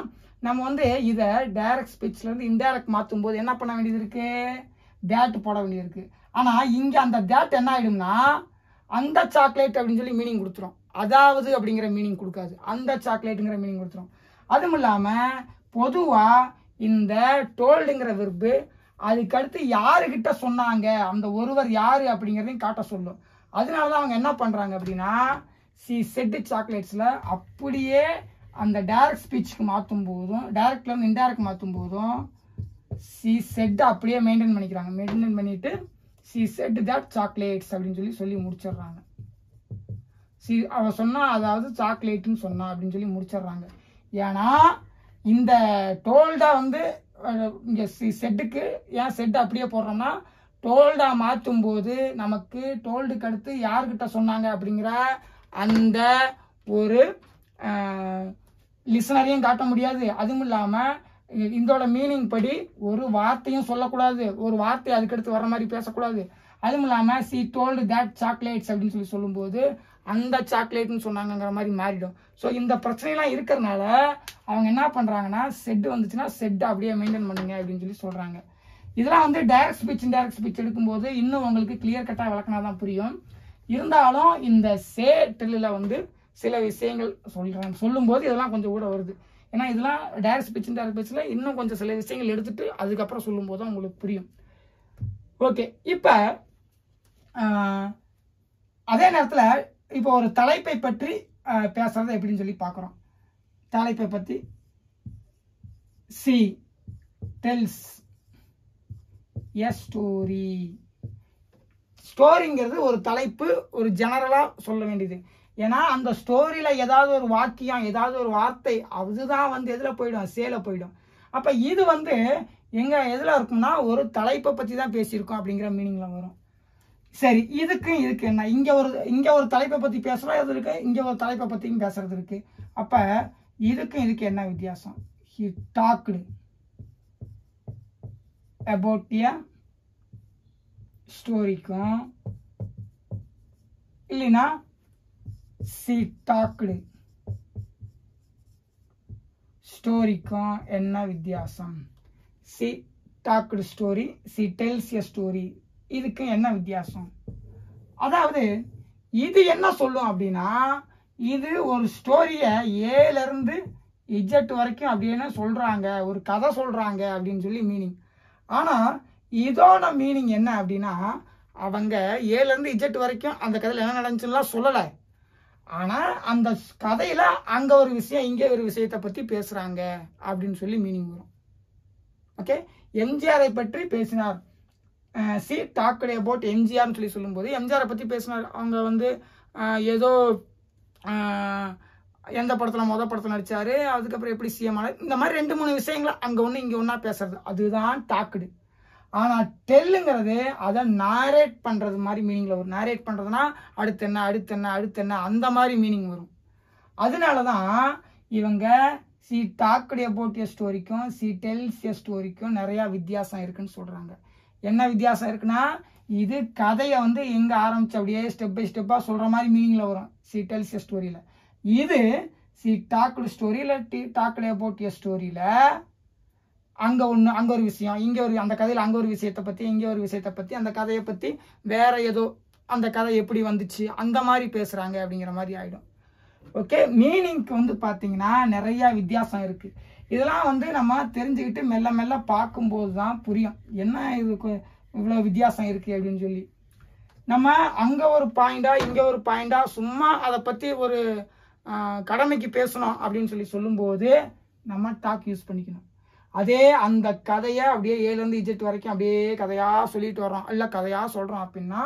நம்ம வந்து இதை டைரக்ட் ஸ்பீச்லேருந்து இன்டைரக்ட் மாற்றும் போது என்ன பண்ண வேண்டியது இருக்குது தேட் போட வேண்டியது இருக்குது ஆனால் இங்கே அந்த தேட் என்ன ஆகிடும்னா அந்த சாக்லேட் அப்படின்னு சொல்லி மீனிங் கொடுத்துரும். அதாவது அப்படிங்கிற மீனிங் கொடுக்காது. அந்த சாக்லேட்டுங்கிற மீனிங் கொடுத்துரும். அதுவும் இல்லாமல் பொதுவாக இந்த டோல்டுங்கிற விருப்பு அதுக்கடுத்து யாருக்கிட்ட சொன்னாங்க? அந்த ஒருவர் யார் அப்படிங்கிறதையும் காட்ட சொல்லும். அதனால தான் அவங்க என்ன பண்ணுறாங்க அப்படின்னா சி செட்டு சாக்லேட்ஸில் அப்படியே அந்த டைரக்ட் ஸ்பீச்சுக்கு மாற்றும் போதும் டைரக்ட்லேருந்து இன்டைரக்ட் மாற்றும் போதும் சி செட் அப்படியே மெயின்டைன் பண்ணிக்கிறாங்க. மெயின்டைன் பண்ணிவிட்டு சி செட் தட் சாக்லேட்ஸ் அப்படின்னு சொல்லி சொல்லி முடிச்சிடுறாங்க. சி அவ சொன்னா அதாவது சாக்லேட்டுன்னு சொன்னா அப்படின்னு சொல்லி முடிச்சிடுறாங்க. ஏன்னா இந்த டோல்டா வந்து இங்கே செட்டுக்கு ஏன் செட் அப்படியே போடுறோம்னா டோல்டா மாற்றும் போது நமக்கு டோல்டுக்கு அடுத்து யார்கிட்ட சொன்னாங்க அப்படிங்கிற அந்த ஒரு லிசனரையும் காட்ட முடியாது. அதுவும் இல்லாமல் இதோட மீனிங் படி ஒரு வார்த்தையும் சொல்லக்கூடாது. ஒரு வார்த்தை அதுக்கடுத்து வர மாதிரி பேசக்கூடாது. அதுவும் இல்லாமல் சி டோல்டு தேட் சாக்லேட்ஸ் அப்படின்னு சொல்லி சொல்லும்போது அந்த சாக்லேட்னு சொன்னாங்கங்கிற மாதிரி மாறிடும். ஸோ இந்த பிரச்சனைலாம் இருக்கிறனால அவங்க என்ன பண்ணுறாங்கன்னா செட் வந்துச்சுன்னா செட் அப்படியே மெயின்டைன் பண்ணுங்க அப்படின்னு சொல்லி சொல்கிறாங்க இதெல்லாம் வந்து டைரக்ட் ஸ்பீச் இன்டைரக்ட் ஸ்பீச் எடுக்கும்போது இன்னும் உங்களுக்கு கிளியர் கட்டாக விளக்கினா தான் புரியும். இருந்தாலும் இந்த சே டெல்லில் வந்து சில விஷயங்கள் சொல்கிறாங்க சொல்லும்போது இதெல்லாம் கொஞ்சம் கூட வருது. ஏன்னா இதெல்லாம் டேரக்ட் ஸ்பீச் டேரக்ட் ஸ்பீச்சில் இன்னும் கொஞ்சம் சில விஷயங்கள் எடுத்துட்டு அதுக்கப்புறம் சொல்லும்போது தான் உங்களுக்கு புரியும். ஓகே இப்போ அதே நேரத்தில் இப்போ ஒரு தலைப்பை பற்றி ஆஹ், பேசுறது எப்படின்னு சொல்லி பார்க்குறோம். தலைப்பை பற்றி சி டெல்ஸ் எ ஸ்டோரி ஸ்டோரிங்கிறது ஒரு தலைப்பு ஒரு ஜெனரலாக சொல்ல வேண்டியது. ஏன்னா அந்த ஸ்டோரியில் ஏதாவது ஒரு வாக்கியம் ஏதாவது ஒரு வார்த்தை அதுதான் வந்து எதில் போயிடும்? சேல போயிடும். அப்போ இது வந்து எங்கே எதில் இருக்கும்னா ஒரு தலைப்பை பற்றி தான் பேசியிருக்கோம் அப்படிங்கிற மீனிங்கில் வரும். சரி இதுக்கும் இதுக்கு என்ன? இங்கே ஒரு இங்கே ஒரு தலைப்பை பற்றி பேசுகிறோம் இது இருக்குது இங்கே ஒரு தலைப்பை பற்றியும் பேசுறது இருக்குது அப்போ இதுக்கும் இதுக்கு என்ன வித்தியாசம்? ஹி டாக்டு அபவுட் எ ஸ்டோரிக்கும் இல்லைன்னா சி டாக்டு ஸ்டோரிக்கும் என்ன வித்தியாசம்? She talked story she tells a story இதுக்கும் என்ன வித்தியாசம்? அதாவது இது என்ன சொல்லும் அப்படின்னா இது ஒரு ஸ்டோரியை ஏலேருந்து இஜெட் வரைக்கும் அப்படின்னு சொல்கிறாங்க ஒரு கதை சொல்கிறாங்க அப்படின்னு சொல்லி மீனிங் ஆனால் இதோட மீனிங் என்ன அப்படின்னா அவங்க ஏலேருந்து இஜெட் வரைக்கும் அந்த கதையில் என்ன நடந்துச்சுலாம் சொல்லலை. ஆனால் அந்த கதையில் அங்கே ஒரு விஷயம் இங்கே ஒரு விஷயத்தை பற்றி பேசுகிறாங்க அப்படின்னு சொல்லி மீனிங் வரும். ஓகே எம்ஜிஆரை பற்றி பேசினார். சி டாக்கடே அபவுட் எம்ஜிஆர்னு சொல்லி சொல்லும்போது எம்ஜிஆரை பற்றி பேசினார். அவங்க வந்து ஏதோ எந்த படத்தில் மொதல் படத்தில் நடித்தார் அதுக்கப்புறம் எப்படி சிஎம் ஆனார். இந்த மாதிரி ரெண்டு மூணு விஷயங்களை அங்கே ஒன்று இங்கே ஒன்றா பேசுறது. அதுதான் டாக்குடு. ஆனால் டெல்லுங்கிறது அதை நேரேட் பண்ணுறது மாதிரி மீனிங்கில் வரும். நேரேட் பண்ணுறதுனா அடுத்து என்ன அடுத்து என்ன அடுத்து என்ன அந்த மாதிரி மீனிங் வரும். அதனால தான் இவங்க சி டாக்குடைய போட்டிய ஸ்டோரிக்கும் சி டெல்ஸ் எ ஸ்டோரிக்கும் நிறையா வித்தியாசம் இருக்குன்னு சொல்கிறாங்க என்ன வித்தியாசம் இருக்குன்னா இது கதையை வந்து எங்கே ஆரம்பிச்சு அப்படியே ஸ்டெப் பை ஸ்டெப்பாக சொல்கிற மாதிரி மீனிங்கில் வரும். சி டெல்ஸ் எ ஸ்டோரியில் இது சி டாக்குடு ஸ்டோரியில் டி டாக்குடைய போட்டிய ஸ்டோரியில் அங்கே ஒன்று அங்கே ஒரு விஷயம் இங்கே ஒரு அந்த கதையில் அங்கே ஒரு விஷயத்தை பற்றி இங்கே ஒரு விஷயத்தை பற்றி அந்த கதையை பற்றி வேற ஏதோ அந்த கதை எப்படி வந்துச்சு அந்த மாதிரி பேசுகிறாங்க அப்படிங்கிற மாதிரி ஆகிடும் ஓகே மீனிங்க்கு வந்து பார்த்தீங்கன்னா நிறைய வித்தியாசம் இருக்குது இதெல்லாம் வந்து நம்ம தெரிஞ்சுக்கிட்டு மெல்ல மெல்ல பார்க்கும்போது தான் புரியும். என்ன இதுக்கு இவ்வளோ வித்தியாசம் இருக்குது அப்படின்னு சொல்லி. நம்ம அங்கே ஒரு பாயிண்டா இங்கே ஒரு பாயிண்டா சும்மா அதை பற்றி ஒரு கடமைக்கு பேசணும் அப்படின்னு சொல்லி சொல்லும்போது நம்ம டாக் யூஸ் பண்ணிக்கணும். அதே அந்த கதையை அப்படியே ஏழுலேருந்து இஜெட் வரைக்கும் அப்படியே கதையாக சொல்லிட்டு வரோம் இல்லை கதையாக சொல்கிறோம் அப்படின்னா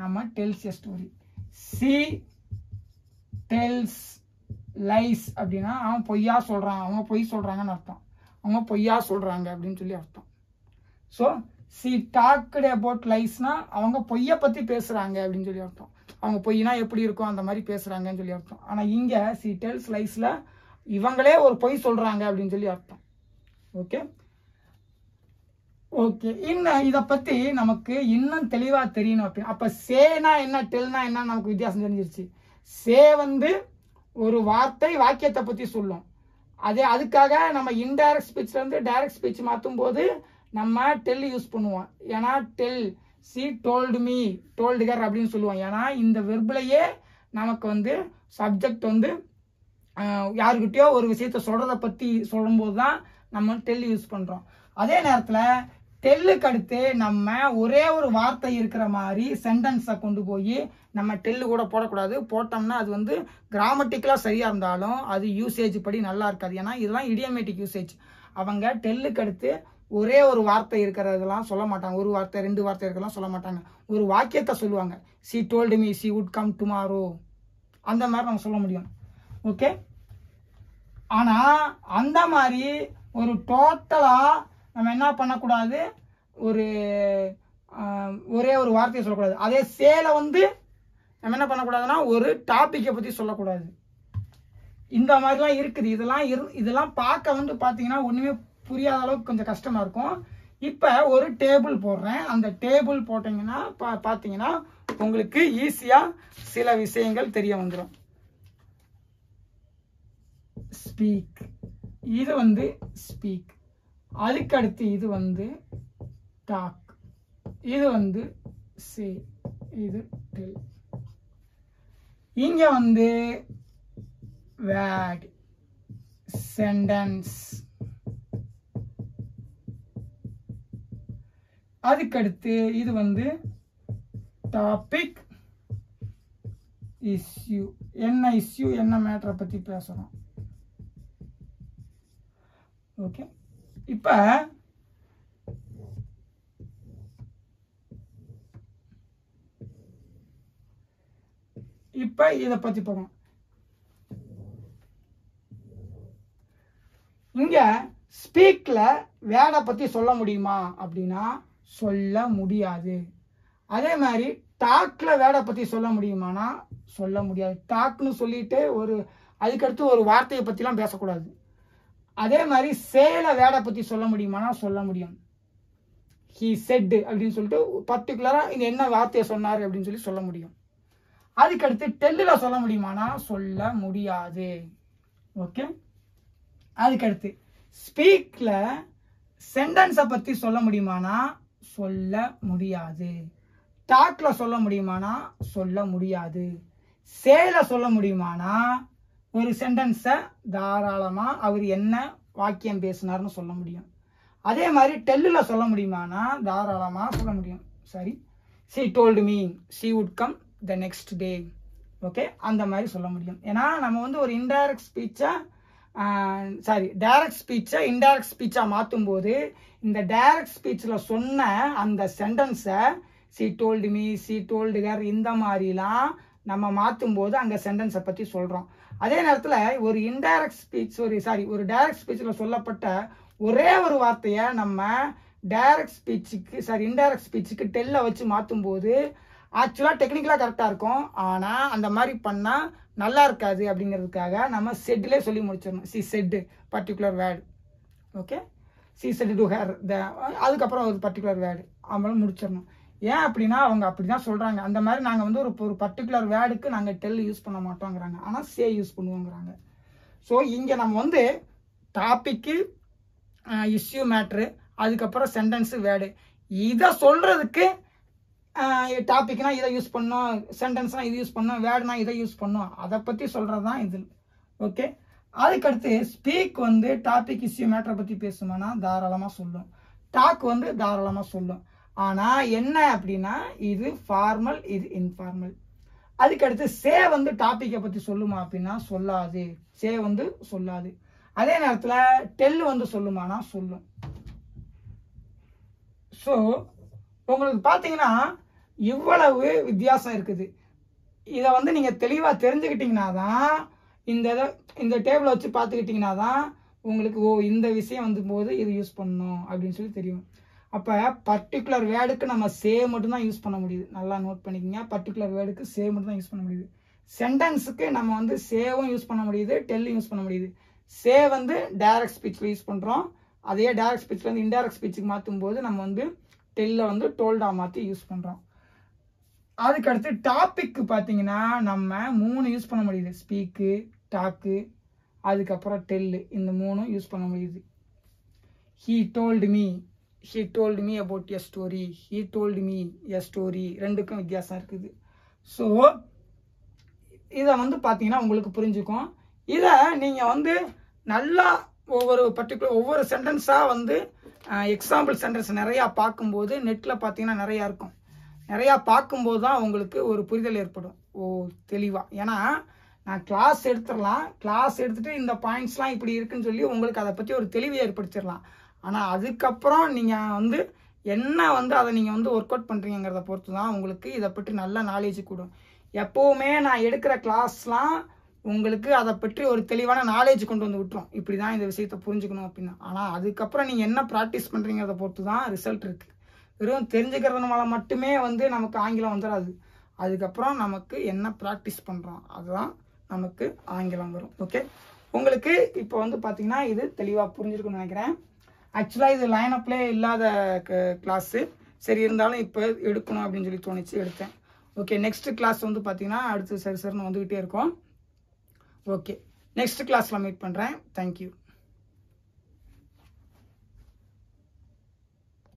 நம்ம tells a story she tells lies அப்படின்னா அவன் பொய்யா சொல்கிறான் அவங்க பொய் சொல்கிறாங்கன்னு அர்த்தம். அவங்க பொய்யா சொல்கிறாங்க அப்படின்னு சொல்லி அர்த்தம். ஸோ சி டாக்டு அபவுட் லைஸ்னா அவங்க பொய்யை பற்றி பேசுகிறாங்க அப்படின்னு சொல்லி அர்த்தம். அவங்க பொய்னா எப்படி இருக்கும் அந்த மாதிரி பேசுகிறாங்கன்னு சொல்லி அர்த்தம். ஆனால் இங்கே சி டெல்ஸ் லைஸில் இவங்களே ஒரு பொய் சொல்கிறாங்க அப்படின்னு சொல்லி அர்த்தம். ஓகே ஓகே இன்னும் இதை பற்றி நமக்கு இன்னும் தெளிவாக தெரியணும் அப்படி. அப்போ சேனா என்ன டெல்னா என்ன நமக்கு வித்தியாசம் தெரிஞ்சிருச்சு. சே வந்து ஒரு வார்த்தை வாக்கியத்தை பற்றி சொல்லும். அதே அதுக்காக நம்ம இன்டைரக்ட் ஸ்பீச்ல இருந்து டைரக்ட் ஸ்பீச் மாற்றும் போது நம்ம டெல் யூஸ் பண்ணுவோம். ஏன்னா tell she told me told her அப்படின்னு சொல்லுவோம். ஏன்னா இந்த வெர்பிளையே நமக்கு வந்து சப்ஜெக்ட் வந்து யாருக்கிட்டேயோ ஒரு விஷயத்த சொல்கிறத பற்றி சொல்லும்போது தான் நம்ம டெல் யூஸ் பண்ணுறோம் அதே நேரத்தில் டெல்லுக்கு அடுத்து நம்ம ஒரே ஒரு வார்த்தை இருக்கிற மாதிரி சென்டென்ஸை கொண்டு போய் நம்ம டெல்லு கூட போடக்கூடாது. போட்டோம்னா அது வந்து கிராமட்டிக்கலாக சரியாக இருந்தாலும் அது யூசேஜ் படி நல்லா இருக்காது. ஏன்னா இதெல்லாம் இடியமேட்டிக் யூசேஜ் அவங்க டெல்லுக்கு அடுத்து ஒரே ஒரு வார்த்தை இருக்கிறதெல்லாம் சொல்ல மாட்டாங்க. ஒரு வார்த்தை ரெண்டு வார்த்தை இருக்கலாம் சொல்ல மாட்டாங்க. ஒரு வாக்கியத்தை சொல்லுவாங்க. She told me she would come tomorrow அந்த மாதிரி நம்ம சொல்ல முடியும். ஓகே ஆனால் அந்த மாதிரி ஒரு டோட்டலாக நம்ம என்ன பண்ணக்கூடாது? ஒரு ஒரே ஒரு வார்த்தையை சொல்லக்கூடாது. அதே சேலை வந்து நம்ம என்ன பண்ணக்கூடாதுன்னா ஒரு டாப்பிக்கை பற்றி சொல்லக்கூடாது. இந்த மாதிரிலாம் இருக்குது. இதெல்லாம் இரு இதெல்லாம் பார்க்க வந்து பார்த்தீங்கன்னா ஒன்றுமே புரியாத அளவுக்கு கொஞ்சம் கஷ்டமாக இருக்கும். இப்போ ஒரு டேபிள் போடுறேன். அந்த டேபிள் போட்டிங்கன்னா பா பார்த்தீங்கன்னா உங்களுக்கு ஈஸியாக சில விஷயங்கள் தெரிய வந்துடும் ஸ்பீக் இது வந்து ஸ்பீக் அதுக்கடுத்து இது வந்து டாக் இது வந்து சே இது டெல் இங்கே வந்து வேட் சென்டென்ஸ் அதுக்கடுத்து இது வந்து டாபிக் இஸ்யூ என்ன இஸ்யூ என்ன மேட்டரை பற்றி பேசுகிறோம் ஓகே இப்போ இப்போ இதை பற்றி போகணும் இங்க ஸ்பீக்ல வேடை பத்தி சொல்ல முடியுமா அப்படின்னா சொல்ல முடியாது. அதே மாதிரி டாக்ல வேடை பத்தி சொல்ல முடியுமானா சொல்ல முடியாது. டாக்னு சொல்லிட்டு ஒரு அதுக்கடுத்து ஒரு வார்த்தையை பத்திலாம் பேசக்கூடாது. அதே மாதிரி சேலை வேடை பற்றி சொல்ல முடியுமானா சொல்ல முடியும். ஹீ செட் அப்படின்னு சொல்லிட்டு பர்டிகுலராக இது என்ன வார்த்தையை சொன்னார் அப்படின்னு சொல்லி சொல்ல முடியும். அதுக்கடுத்து டெல்லில் சொல்ல முடியுமானா சொல்ல முடியாது. ஓகே அதுக்கடுத்து ஸ்பீக்கில் சென்டென்ஸை பற்றி சொல்ல முடியுமானா சொல்ல முடியாது. டாக்ல சொல்ல முடியுமானா சொல்ல முடியாது. சேல சொல்ல முடியுமானா ஒரு சென்டென்ஸை தாராளமாக அவர் என்ன வாக்கியம் பேசினார்னு சொல்ல முடியும். அதே மாதிரி டெல்லில் சொல்ல முடியுமானா தாராளமாக சொல்ல முடியும். சரி. She told me she would come the next day okay அந்த மாதிரி சொல்ல முடியும். ஏன்னா நம்ம வந்து ஒரு இன்டைரக்ட் ஸ்பீச்சை சாரி டைரக்ட் ஸ்பீச்சை இன்டைரக்ட் ஸ்பீச்சாக மாற்றும் போது இந்த டைரக்ட் ஸ்பீச்சில் சொன்ன அந்த சென்டென்ஸை she told me she told her இந்த மாதிரிலாம் நம்ம மாற்றும் போது அங்கே சென்டென்ஸை பற்றி சொல்கிறோம் அதே நேரத்தில் ஒரு இன்டைரக்ட் ஸ்பீச் ஒரு சாரி ஒரு டைரக்ட் ஸ்பீச்சில் சொல்லப்பட்ட ஒரே ஒரு வார்த்தையை நம்ம டைரக்ட் ஸ்பீச்சுக்கு சாரி இன்டைரக்ட் ஸ்பீச்சுக்கு டெல்ல வச்சு மாற்றும் போது ஆக்சுவலாக டெக்னிக்கலாக கரெக்டாக இருக்கும். ஆனால் அந்த மாதிரி பண்ணால் நல்லா இருக்காது அப்படிங்கிறதுக்காக நம்ம செட்டிலே சொல்லி முடிச்சிடணும். She said particular word okay she said to her the அதுக்கப்புறம் ஒரு பர்டிகுலர் வேர்டு அவங்களும் முடிச்சிடணும். ஏன் அப்படின்னா அவங்க அப்படி தான் சொல்கிறாங்க அந்த மாதிரி நாங்கள் வந்து ஒரு ஒரு பர்டிகுலர் வேர்டுக்கு நாங்கள் டெல் யூஸ் பண்ண மாட்டோங்கிறாங்க. ஆனால் சே யூஸ் பண்ணுவோங்கிறாங்க. ஸோ இங்கே நம்ம வந்து டாப்பிக்கு இஷ்யூ மேட்ரு அதுக்கப்புறம் சென்டென்ஸு வேர்டு இதை சொல்கிறதுக்கு டாபிக்னா இதை யூஸ் பண்ணோம் சென்டென்ஸ்னா இது யூஸ் பண்ணோம் வேர்டுனா இதை யூஸ் பண்ணோம். அதை பற்றி சொல்கிறது தான் இது. ஓகே அதுக்கடுத்து ஸ்பீக் வந்து டாபிக் இஷ்யூ மேட்டரை பற்றி பேசுமானா தாராளமாக சொல்லும். டாக் வந்து தாராளமாக சொல்லும். ஆனால் என்ன அப்படின்னா இது ஃபார்மல் இது இன்ஃபார்மல் அதுக்கடுத்து சே வந்து டாப்பிக்கை பற்றி சொல்லுமா அப்படின்னா சொல்லாது. சே வந்து சொல்லாது. அதே நேரத்தில் டெல் வந்து சொல்லுமானா சொல்லும். ஸோ உங்களுக்கு பார்த்தீங்கன்னா இவ்வளவு வித்தியாசம் இருக்குது. இதை வந்து நீங்கள் தெளிவாக தெரிஞ்சுக்கிட்டிங்கன்னா தான் இந்த இதை இந்த டேபிளை வச்சு பார்த்துக்கிட்டிங்கன்னா தான் உங்களுக்கு ஓ இந்த விஷயம் வந்து போது இது யூஸ் பண்ணணும் அப்படின்னு சொல்லி தெரியும். அப்போ பர்டிகுலர் வேர்டுக்கு நம்ம சே மட்டும்தான் யூஸ் பண்ண முடியுது. நல்லா நோட் பண்ணிக்கோங்க. பர்டிகுலர் வேர்டுக்கு சே மட்டும்தான் யூஸ் பண்ண முடியுது. சென்டென்ஸுக்கு நம்ம வந்து சேவும் யூஸ் பண்ண முடியுது. டெல்லும் யூஸ் பண்ண முடியுது. சே வந்து டைரக்ட் ஸ்பீச்சில் யூஸ் பண்ணுறோம் அதே டைரக்ட் ஸ்பீச்சில் வந்து இன்டைரக்ட் ஸ்பீச்சுக்கு மாற்றும் போது நம்ம வந்து டெல்ல வந்து டோல்டாக மாற்றி யூஸ் பண்ணுறோம் அதுக்கடுத்து டாப்பிக்கு பார்த்தீங்கன்னா நம்ம மூணு யூஸ் பண்ண முடியுது. ஸ்பீக்கு டாக்கு அதுக்கப்புறம் டெல்லு இந்த மூணும் யூஸ் பண்ண முடியுது. He told me he told me about a story he told me a story ரெண்டுக்கும் வித்தியாசம் இருக்குது. ஸோ இதை வந்து பார்த்தீங்கன்னா உங்களுக்கு புரிஞ்சுக்கும். இதை நீங்கள் வந்து நல்லா ஒவ்வொரு பர்டிகுலர் ஒவ்வொரு சென்டென்ஸாக வந்து எக்ஸாம்பிள் சென்டென்ஸ் நிறையா பார்க்கும்போது நெட்டில் பார்த்தீங்கன்னா நிறையா இருக்கும். நிறையா பார்க்கும்போது தான் உங்களுக்கு ஒரு புரிதல் ஏற்படும். ஓ தெளிவாக ஏன்னா நான் கிளாஸ் எடுத்துடலாம். கிளாஸ் எடுத்துகிட்டு இந்த பாயிண்ட்ஸ்லாம் இப்படி இருக்குன்னு சொல்லி உங்களுக்கு அதை பற்றி ஒரு தெளிவை ஏற்படுத்திடலாம். ஆனால் அதுக்கப்புறம் நீங்கள் வந்து என்ன வந்து அதை நீங்கள் வந்து ஒர்க் அவுட் பண்ணுறீங்கிறத பொறுத்து தான் உங்களுக்கு இதை பற்றி நல்ல நாலேஜ் கூடும். எப்போவுமே நான் எடுக்கிற கிளாஸ்லாம் உங்களுக்கு அதை பற்றி ஒரு தெளிவான நாலேஜ் கொண்டு வந்து விட்டுரும். இப்படி தான் இந்த விஷயத்தை புரிஞ்சுக்கணும் அப்படின்னா. ஆனால் அதுக்கப்புறம் நீங்கள் என்ன ப்ராக்டிஸ் பண்ணுறீங்கிறத பொறுத்து தான் ரிசல்ட் இருக்குது வெறும் தெரிஞ்சுக்கிறதுனால மட்டுமே வந்து நமக்கு ஆங்கிலம் வந்துடாது அதுக்கப்புறம் நமக்கு என்ன ப்ராக்டிஸ் பண்ணுறோம் அதுதான் நமக்கு ஆங்கிலம் வரும். ஓகே உங்களுக்கு இப்போ வந்து பார்த்தீங்கன்னா இது தெளிவாக புரிஞ்சிருக்குன்னு நினைக்கிறேன். ஆக்சுவலாக இது லைன் அப்லே இல்லாத கிளாஸு சரி இருந்தாலும் இப்போ எடுக்கணும் அப்படின்னு சொல்லி தோணிச்சு எடுத்தேன் ஓகே நெக்ஸ்ட் கிளாஸ் வந்து பார்த்தீங்கன்னா அடுத்து சரி சரின்னு வந்துக்கிட்டே இருக்கோம் ஓகே நெக்ஸ்ட் கிளாஸில் மீட் பண்ணுறேன் தேங்க்யூ